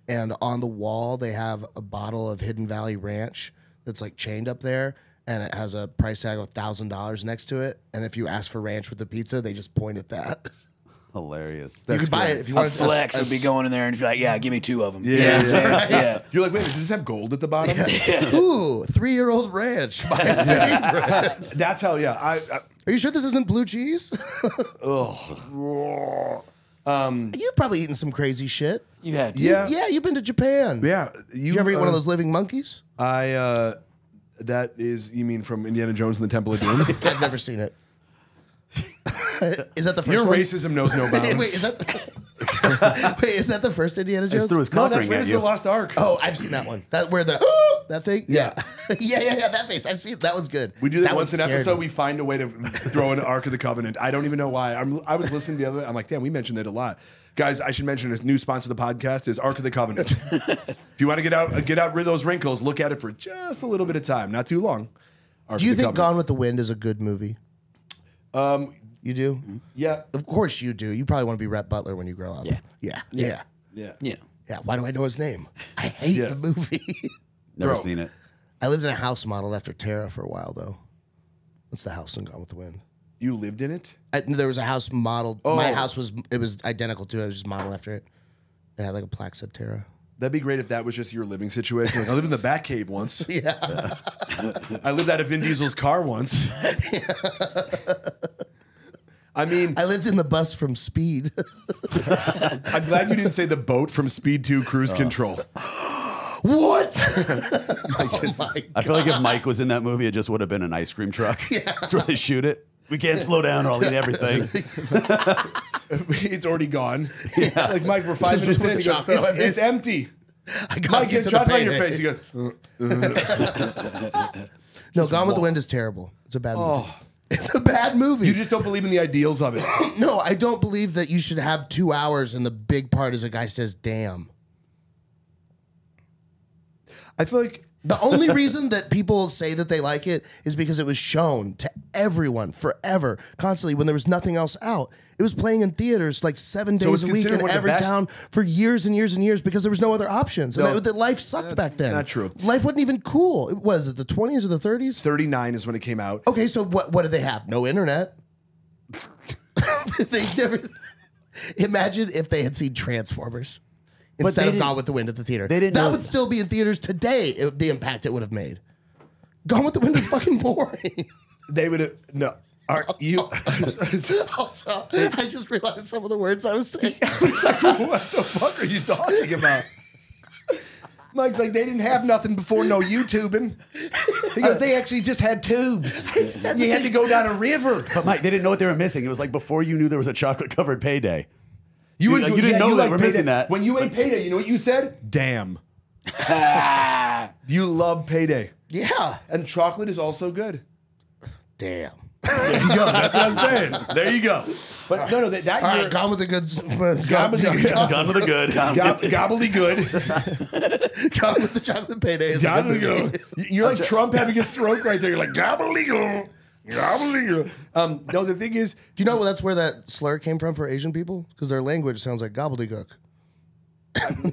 and on the wall they have a bottle of Hidden Valley Ranch that's like chained up there, and it has a price tag of thousand dollars next to it. And if you ask for ranch with the pizza, they just point at that. <laughs>
Hilarious.
you could buy it if you
A
wanted.
flex
a-
would be going in there and be like, yeah, give me two of them.
Yeah,
you know
yeah. <laughs>
yeah.
You're like, wait, does this have gold at the bottom? <laughs>
Ooh, three year old ranch. My favorite.
That's how. Yeah, I. I
Are you sure this isn't blue cheese? You've probably eaten some crazy shit.
You had to.
yeah,
Yeah, you've been to Japan.
yeah. You,
You ever eat one of
uh,
those living monkeys?
I. uh That is, you mean from Indiana Jones and the Temple of Doom? <laughs>
I've never seen it. Is that the first
Your
one?
racism knows no <laughs> bounds.
Wait, wait, is that <laughs> Wait, is that the first Indiana Jones?
just threw his
no, that's
ring at
Raiders of
you.
the Lost Ark.
oh, I've seen that one. That where the <gasps> that thing? Yeah. <laughs> yeah, yeah, yeah, that face. I've seen that one's good.
We do that,
one
once an
scared
episode.
me.
We find a way to throw an Ark of the Covenant. I don't even know why. I'm, I was listening the other. I'm like, damn, we mentioned it a lot, guys. I should mention a new sponsor of the podcast is Ark of the Covenant. if you want to get out, get out rid of those wrinkles, look at it for just a little bit of time, not too long. Ark
Do you
of the
think
Covenant.
Gone with the Wind is a good movie?
Um,
You do? Mm-hmm.
yeah,
Of course you do. You probably want to be Rhett Butler when you grow up.
Yeah.
Yeah. Yeah.
yeah.
Yeah.
Yeah. Why do I know his name? I hate
Yeah.
the movie. <laughs>
Never
Bro.
seen it.
I lived in a house modeled after Tara for a while though. What's the house in Gone with the Wind?
You lived in it.
I, there was a house modeled. Oh. My
Oh.
house was it was identical to it. It was just modeled after it. It had like a plaque said Tara.
That'd be great if that was just your living situation. Like, I lived in the Bat Cave once. <laughs>
Yeah. <laughs>
I lived out of Vin Diesel's car once. I mean,
I lived in the bus from Speed. <laughs>
I'm glad you didn't say the boat from Speed 2 Cruise Control. <gasps>
what? <laughs> mike oh my
I feel like if Mike was in that movie, it just would have been an ice cream truck. Yeah. <laughs> That's where they shoot it. We can't slow down or I'll eat everything.
it's already gone. Like Mike, we're five minutes
put
in. He goes,
chocolate on
it's, it's empty.
I gotta
Mike,
get
get
to the
chocolate on your
payday.
face. He goes, "Uh,
No, Gone with the Wind is terrible. It's a bad movie.
Oh.
It's a bad movie.
you just don't believe in the ideals of it. <coughs>
no, I don't believe that you should have two hours and the big part is a guy says damn.
I feel like
The only reason that people say that they like it is because it was shown to everyone forever, constantly when there was nothing else out. It was playing in theaters like seven
So
days a week in
one of the
every town for years and years and years because there was no other options. And
No,
that, that life sucked back then.
not true.
Life wasn't even cool. It was it the 20s or the 30s?
39 is when it came out.
Okay, so what what did they have? No internet. <laughs> <laughs> they never imagine if they had seen Transformers instead of
didn't-
Gone with the Wind at the theater.
they didn't
that
know-
would still be in theaters today. it- the impact it would have made. Gone with the Wind is <laughs> fucking boring.
They would have, no. Are oh, you, oh, <laughs>
also, I just realized some of the words I was saying. <laughs>
what the fuck are you talking about? Mike's like, they didn't have nothing before no YouTubing. He goes, they actually just had tubes. You had to go down a river.
But Mike, they didn't know what they were missing. It was like before you knew there was a chocolate covered payday.
You,
You- you didn't know they were
payday.
missing that.
When you ate payday, you know what you said? Damn. <laughs> you love payday.
yeah.
And chocolate is also good.
Damn.
There you go. That's what I'm saying. There you go. But no, no, that, that
All
year,
right, gone with <laughs> the good.
Gone with the-
gone,
Gone with the good.
gob- gobbledygood.
gone with the chocolate payday. is a good <laughs>
You're like Trump having a stroke right there. You're like gobbledygood. Gobbledygood. Um, no, the thing is,
Do you know that's where that slur came from for Asian people? Because their language sounds like gobbledygook.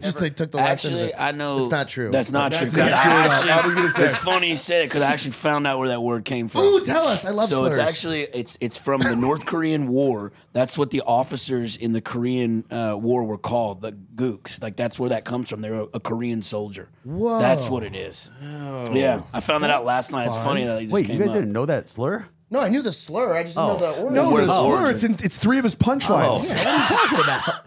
Just they took the last end of
Actually,
it.
I know
It's not true.
That's not
That's
true. 'cause
not true
I
at all.
actually-
I was gonna say.
It's funny you said it because I actually found out where that word came from.
Ooh, tell us. I love
so
slurs.
it's actually it's it's from the North Korean War. That's what the officers in the Korean uh, War were called, the gooks. Like that's where that comes from. They're a, a Korean soldier.
Whoa.
That's what it is. Yeah, I found that out last night. It's funny that it just
Wait,
came
you guys
up.
didn't know that slur?
no, I knew the slur. I just didn't know the origin.
no, the
the
slur. It's, in, it's three of his punchlines.
Yeah, what are you talking about?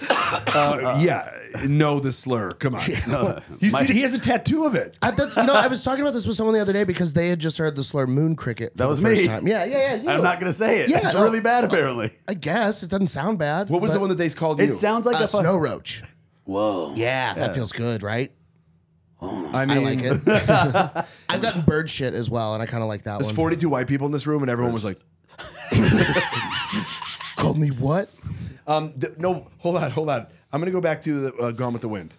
<coughs>
Uh, yeah, know the slur. Come on. <laughs> You see, he has a tattoo of it.
I, that's, you know, I was talking about this with someone the other day because they had just heard the slur moon cricket. For
That
the
was
first
me.
Time. Yeah, yeah, yeah. you.
I'm not gonna say it.
Yeah,
it's
no.
really bad apparently.
I guess it doesn't sound bad.
What was the one that they called you?
It sounds like
Uh,
a fu-
snow roach. <laughs>
Whoa.
Yeah, that feels good, right?
I
I
mean,
like it. <laughs> I've gotten bird shit as well, and I kind of like that one.
There's 42 white people in this room, and everyone was like,
Called me what?
Um, th- "No, hold on, hold on. I'm gonna go back to the, uh, Gone with the Wind."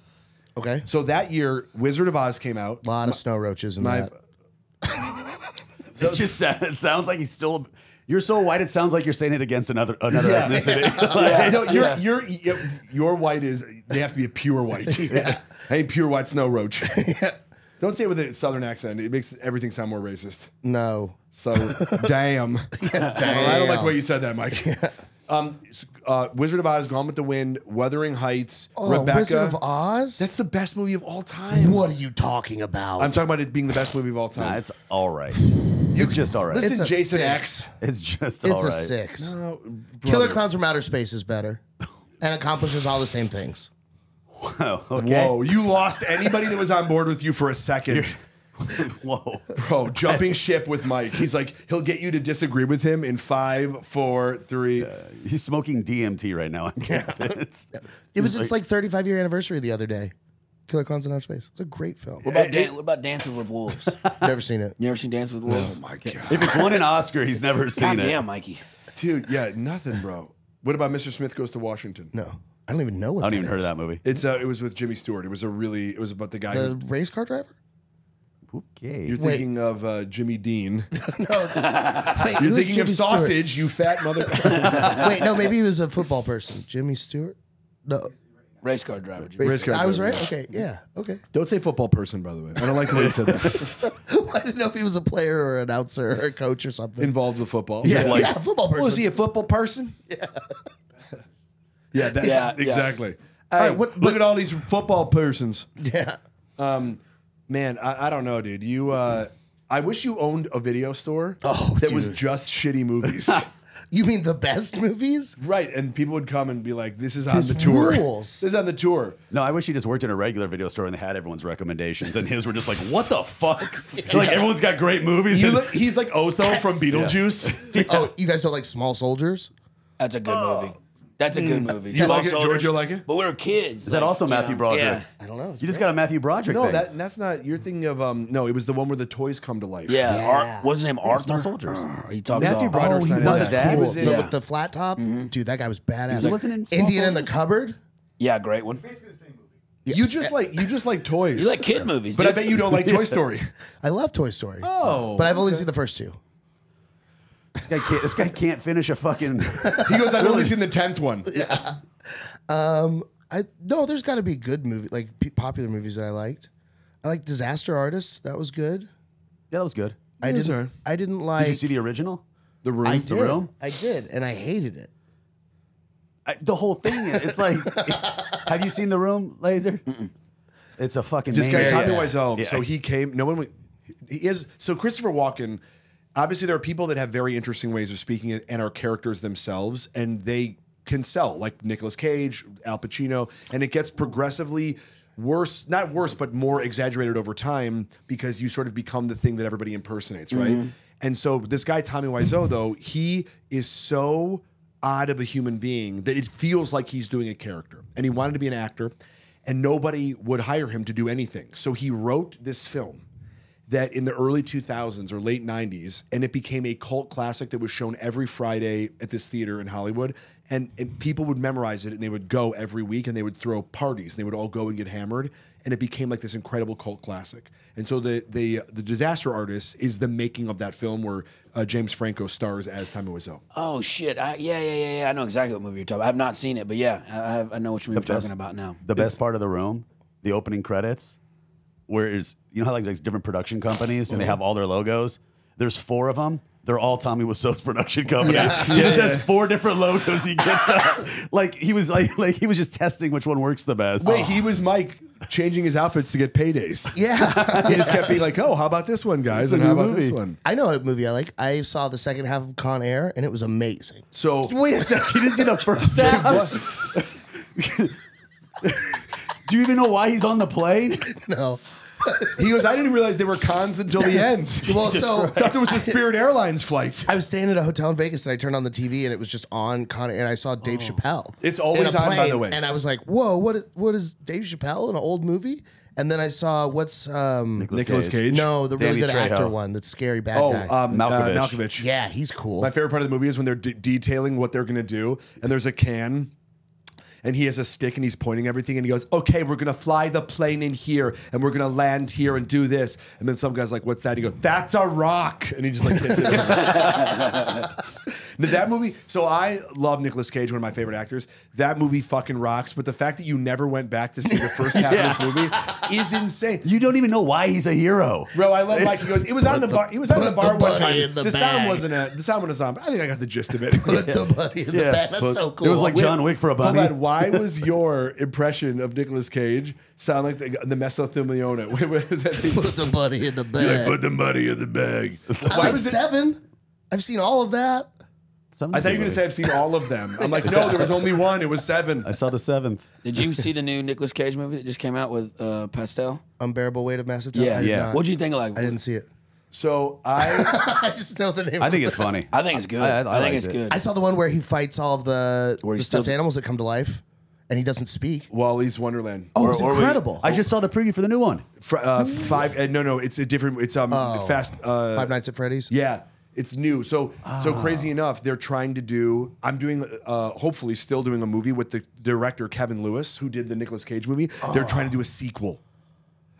Okay.
So that year, Wizard of Oz came out.
A lot of snow roaches in
My,
that. <laughs>
It just sa- it sounds like he's still. You're so white. It sounds like you're saying it against another another
Yeah.
ethnicity. <laughs>
yeah, no, your your your white is they have to be a pure white. <laughs> Hey, pure white snow roach. Don't say it with a southern accent. It makes everything sound more racist.
No.
So, damn. I don't like the way you said that, Mike. Um, s- uh, Wizard of Oz, Gone with the Wind, Wuthering Heights,
Oh,
Rebecca.
Wizard of Oz?
That's the best movie of all time.
what are you talking about?
I'm talking about it being the best movie of all time.
Nah, it's all right. It's just all right.
Listen,
It's
Jason
six.
X.
It's just
it's
all
a six.
No,
Killer
brother.
Clowns from Outer Space is better <laughs> and accomplishes all the same things.
Oh, <laughs> okay.
Whoa, you lost anybody that was on board with you for a second. <laughs>
Whoa.
Bro, jumping ship with Mike. He's like, he'll get you to disagree with him in five, four, three.
He's smoking DMT right now on campus. <laughs>
It was its like 35 year anniversary the other day. Killer Clowns in Outer Space. It's a great film.
What about, Dan- what about Dancing with Wolves? <laughs>
Never seen it.
You ever seen Dancing with Wolves?
Oh my God.
If it's won an Oscar, he's never seen
God
it.
damn, Mikey.
Dude, yeah, nothing, bro. What about Mr. Smith Goes to Washington?
No, I don't even know what.
I don't
that
even heard of that movie.
It's uh, it was with Jimmy Stewart. It was a really it was about the guy.
The
who,
race car driver?
Okay.
you're
Wait.
thinking of uh, Jimmy Dean. <laughs> no.
Wait, <laughs>
You're
who's
thinking of
Jimmy Stewart?
sausage, you fat motherfucker. <laughs>
Wait, no, maybe he was a football person. Jimmy Stewart? No,
Race car driver. Jimmy.
Race car
I was right. Okay, yeah, okay.
Don't say football person, by the way. I don't like the way you said that.
I didn't know if he was a player or an announcer or a coach or something.
Involved with football.
yeah,
like-
yeah, football person.
Was he a football person? Yeah. yeah, that,
Yeah, yeah.
exactly.
All
Hey,
right, what-
look at all these football persons.
yeah.
Man, I, I don't know, dude. You, uh, I wish you owned a video store <laughs>
Oh,
that was
dude.
just shitty movies. <laughs>
You mean the best movies?
right, and people would come and be like, "This is on
His
the tour. <laughs>
rules.
This is on the tour."
No, I wish he just worked in a regular video store and they had everyone's recommendations, and his were just like, "What the fuck?" like everyone's got great movies.
You
and-
look, he's like Otho from Beetlejuice.
Oh, you guys don't like Small Soldiers?
That's a good movie. That's a good movie.
You
Small
like it?
Soldiers.
George, you like it?
But we were kids.
Is that also Matthew Broderick?
Yeah.
I don't know.
you just got a Matthew Broderick
No,
thing.
that that's not. You're thinking of um. No, it was the one where the toys come to life.
Yeah.
Yeah.
Ar- what's his name? Arthur.
Soldiers.
Uh, He talks
Matthew
all-
Broderick's
Oh, he
not
was
in
the
that.
dad?
He was in.
The-
Yeah.
with the flat top, dude. That guy was badass.
He wasn't in Small
Indian in the
Soldiers?
cupboard.
Yeah, great one. Basically the same movie.
You just like you just like toys.
You like kid movies,
but I
dude.
bet you don't like Toy <laughs> Story.
I love Toy Story.
Oh,
but I've only seen the first two.
This, guy can't, this guy can't finish a fucking. <laughs>
He goes. I've only seen the tenth one. <laughs> Yeah.
Um, I no, there's got to be good movie like p- popular movies that I liked. I like Disaster Artist. That was good.
yeah, that was good.
I
Yes,
didn't.
sir.
I didn't like.
Did you see the original?
The room.
I
The. Room?
I did, and I hated it.
I, the whole thing. It's like, <laughs> have you seen the room, Lazer? It's a fucking.
this guy
maniac.
Tommy Wiseau.
Yeah.
So he came. No one. He is. So Christopher Walken. Obviously, there are people that have very interesting ways of speaking and are characters themselves, and they can sell like Nicolas Cage, Al Pacino, and it gets progressively worse. Not worse, but more exaggerated over time because you sort of become the thing that everybody impersonates, right? Mm-hmm. And so this guy Tommy Wiseau, though, he is so odd of a human being that it feels like he's doing a character, and he wanted to be an actor and nobody would hire him to do anything. So he wrote this film that in the early 2000s or late 90s, and it became a cult classic that was shown every Friday at this theater in Hollywood. And, and people would memorize it and they would go every week and they would throw parties and they would all go and get hammered. And it became like this incredible cult classic. And so the the the Disaster Artist is the making of that film where uh, James Franco stars as Tommy Wiseau.
Oh shit! I, yeah, yeah, yeah, yeah. I know exactly what movie you're talking. about. I have not seen it, but yeah, I, I, I know which movie you're talking about now.
The best part of the room, the opening credits, where is you know how like there's different production companies and they have all their logos. There's four of them. They're all Tommy Wiseau's <laughs> production company. He just has four different logos. He gets uh, <laughs> like he was like like he was just testing which one works the best.
Wait, he was Mike changing his outfits to get paydays. <laughs>
Yeah.
he just kept being like, "Oh, how about this one, guys?
It's a
And how
new
about this one?"
I know a movie I like. I saw the second half of Con Air and it was amazing.
So
Wait a second, you didn't see the first half? Do you even know why he's on the plane?
No.
He goes, "I didn't realize they were cons until the end." <laughs>
Well, so
thought there was a Spirit Airlines flight.
I was staying at a hotel in Vegas and I turned on the TV and it was just on Con and I saw Dave Chappelle.
It's
in
always
a
on, by
plane,
the way.
And I was like, whoa, what is, what is Dave Chappelle in an old movie? And then I saw what's um
Nicolas Cage.
no the really
Danny
good actor one, that scary bad
Oh,
guy.
um,
Malkovich.
Uh, Malkovich.
yeah, he's cool.
My favorite part of the movie is when they're de- detailing what they're gonna do, and there's a can. And he has a stick and he's pointing everything and he goes, Okay, we're gonna fly the plane in here and we're gonna land here and do this. And then some guy's like, What's that? He goes, That's a rock. And he just like hits it. <laughs> <laughs> Now, that movie, so I love Nicolas Cage, one of my favorite actors. That movie fucking rocks, but the fact that you never went back to see the first half of this <laughs> movie is insane.
You don't even know why he's a hero.
Bro, I love Mike. He goes, it was on the bar. He was on the bar
the
one time. The,
the
sound wasn't a the sound wasn't on. but I think I got the gist of it.
Put the buddy in the
Yeah,
back. That's
but
so cool.
it was like John Wick for a
Hold on, why <laughs> was your impression of Nicolas Cage sound like the, the mesothelioma? <laughs> Wait, what is that thing?
Put the buddy in the bag.
Put the money in the bag.
I
Why
like
was it?
seven. I've seen all of that.
Some
I thought you were gonna say I've seen all of them. I'm like, no, there was only one. It was seven.
I saw the seventh.
Did you see the new Nicolas Cage movie that just came out with uh, Pascal?
Unbearable weight of massive talent.
Yeah,
I did
yeah.
not.
What'd you think of like?
I didn't see it.
So I <laughs>
I just know the name.
I
of
think
it.
it's funny.
I think it's good.
I- I
I, think
liked
it's
it.
good.
I saw the one where he fights all of the,
Where he
the stuffed
steals-
animals that come to life, and he doesn't speak.
Willy's Wonderland.
Oh, it's
or we-
incredible.
I just saw the preview for the new one.
Fr- uh, five. Uh, no, no, it's a different. It's um fast. Uh,
Five Nights at Freddy's.
Yeah, it's new. So so crazy enough, they're trying to do. I'm doing. Uh, hopefully, still doing a movie with the director Kevin Lewis, who did the Nicolas Cage movie. They're trying to do a sequel.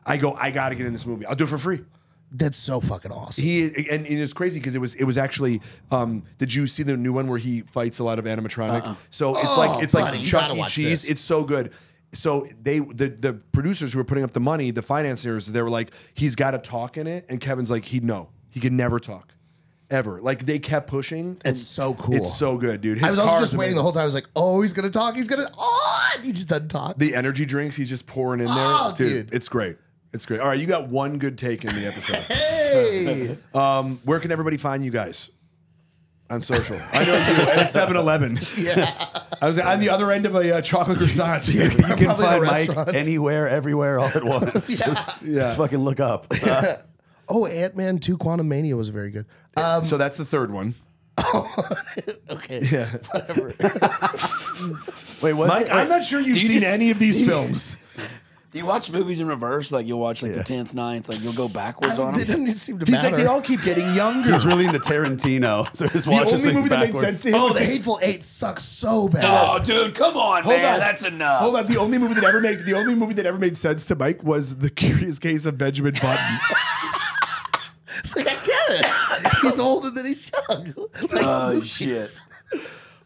I go. I got to get in this movie. I'll do it for free.
That's so fucking awesome.
He and, and it's crazy because it was it was actually. Um, did you see the new one where he fights a lot of animatronic? So it's
Oh,
like it's
buddy,
like Chuck E. Cheese.
this.
It's so good. So they the the producers who were putting up the money, the financiers, they were like, he's got to talk in it, and Kevin's like, he'd no, he could never talk, ever. Like they kept pushing.
It's so cool.
It's so good, dude. His
I was also just waiting the whole time. I was like, oh, he's gonna talk. He's gonna. Oh, he just doesn't talk.
The energy drinks he's just pouring in there,
Oh,
dude,
dude.
It's great. It's great. All right, you got one good take in the episode. <laughs>
hey, <laughs>
um, where can everybody find you guys? On social, I know you at <laughs> a 7-Eleven.
yeah.
I was on the other end of a uh, chocolate croissant.
You can
Probably
find Mike anywhere, everywhere, all at once. Just
Yeah.
fucking look up.
Oh, Ant Man Two: Quantum Mania was very good. Um,
so that's the third one. <laughs>
okay.
Yeah.
Whatever. <laughs>
Wait, was
Mike,
it?
I'm not sure you've
do you
seen
just-
any of these <laughs> films.
Do you watch movies in reverse? Like you'll watch like the tenth, 9th, like you'll go backwards on
it
them.
didn't seem to
He's
matter.
like, they all keep getting younger.
He's really into Tarantino, so his
the
watch is
only movie that made
backward.
sense to him
oh,
was
the
the
Hateful Eight sucks so bad.
Oh, dude, come on,
Hold
man,
on.
that's enough.
Hold on. The only movie that ever made the only movie that ever made sense to Mike was The Curious Case of Benjamin Button.
It's like I get it. He's older than he's young. Like,
Oh
movies.
shit!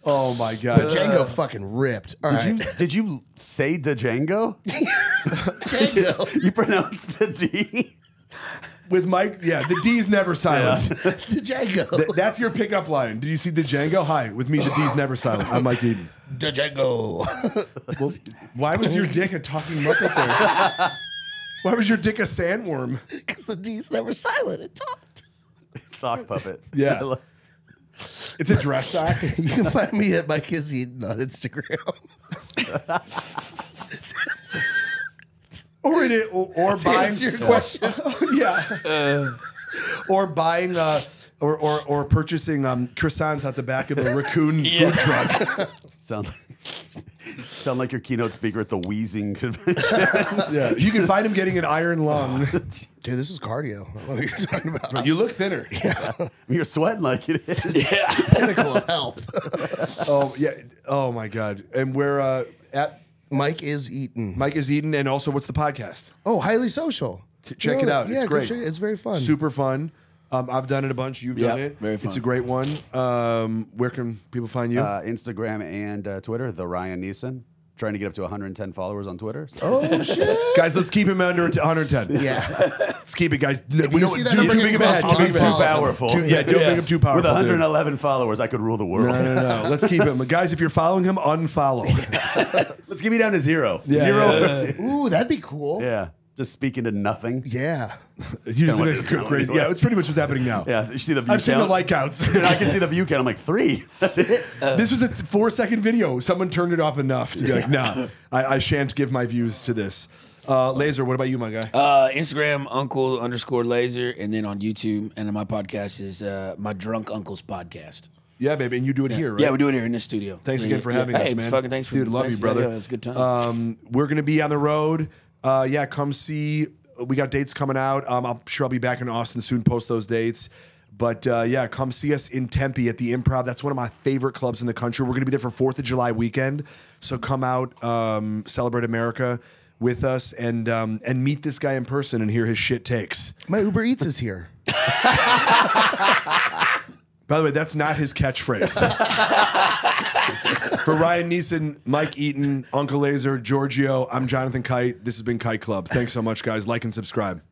oh my god.
Django fucking ripped. All
Did
right.
you did you say <laughs> Django?
Django.
You pronounced the D.
With Mike, yeah, the D's never silent. <laughs>
Django.
Th- that's your pickup line. Did you see the Django? Hi, with me, the D's never silent. I'm Mike Eaton.
Django.
Well, why was your dick a talking muppet there? <laughs> Why was your dick a sandworm? <laughs>
Because the D's never silent. It talked. <laughs>
Sock puppet.
Yeah. <laughs> It's a dress sock.
You can find me at Mike is Eaton on Instagram.
or in it, or, or buying.
your question.
yeah. or buying, uh, or, or or purchasing um, croissants at the back of a raccoon food truck.
Sounds sound like your keynote speaker at the Wheezing convention. <laughs>
Yeah, you can find him getting an iron lung. <laughs>
Dude, this is cardio. I don't what you're talking about.
you look thinner.
Yeah, You're sweating like it is. <laughs>
Yeah.
Pinnacle of health.
Oh yeah. Oh my god. And we're uh, at
Mike is Eaton.
Mike is Eaton, and also what's the podcast?
Oh, highly social.
check
You know
it
that-
out.
Yeah,
It's
go
great.
check it. It's very fun.
Super fun. Um, I've done it a bunch. You've done
Yep,
it.
very
It's a great one. Um, where can people find you?
Uh, Instagram and uh, Twitter, the Ryan Nesen. Trying to get up to 110 followers on Twitter. So-
Oh <laughs> shit.
guys, let's keep him under t- 110.
Yeah.
Let's keep it, guys. No,
If
we
you
don't-
see that
do-
number
too
getting
big of a head. Too big of a
too powerful.
Too- yeah, don't
Yeah.
make him too powerful.
With
dude.
111 followers, I could rule the world.
No, no, no. <laughs> Let's keep him. Guys, if you're following him, unfollow. <laughs>
Let's get me down to zero.
Yeah,
zero.
yeah,
Yeah.
Ooh, that'd be cool. Yeah.
Just speaking to nothing.
Yeah.
He's
what
like
it's not
crazy. Yeah, it's pretty much what's happening now.
Yeah. You see the view
I've seen the like counts. <laughs>
and I can see the view count. I'm like, three. That's it. <laughs>
this was a four second video. Someone turned it off enough to be like, nah, I, I shan't give my views to this. Uh, Lazer, what about you, my guy?
Uh, Instagram Uncle underscore Lazer, and then on YouTube, and then my podcast is uh, my Drunk Uncles podcast.
yeah, baby, and you do it here, right?
Yeah, we do it here in the studio.
Thanks
Yeah,
again for
yeah.
having
hey,
us, man.
Fucking thanks for
Dude, love
thanks-
you, brother.
Yeah, yeah, it's a good time.
Um, we're gonna be on the road. Uh, yeah, come see. We got dates coming out. Um, I'm sure I'll be back in Austin soon. Post those dates. But uh, yeah, come see us in Tempe at the Improv. That's one of my favorite clubs in the country. We're gonna be there for Fourth of July weekend. So come out, um, celebrate America with us, and um, and meet this guy in person and hear his shit takes.
My Uber Eats is here. <laughs>
By the way, that's not his catchphrase. For Ryan Nesen, Mike Eaton, Uncle Lazer, Giorgio, I'm Jonathan Kite. This has been Kite Club. Thanks so much, guys. Like and subscribe.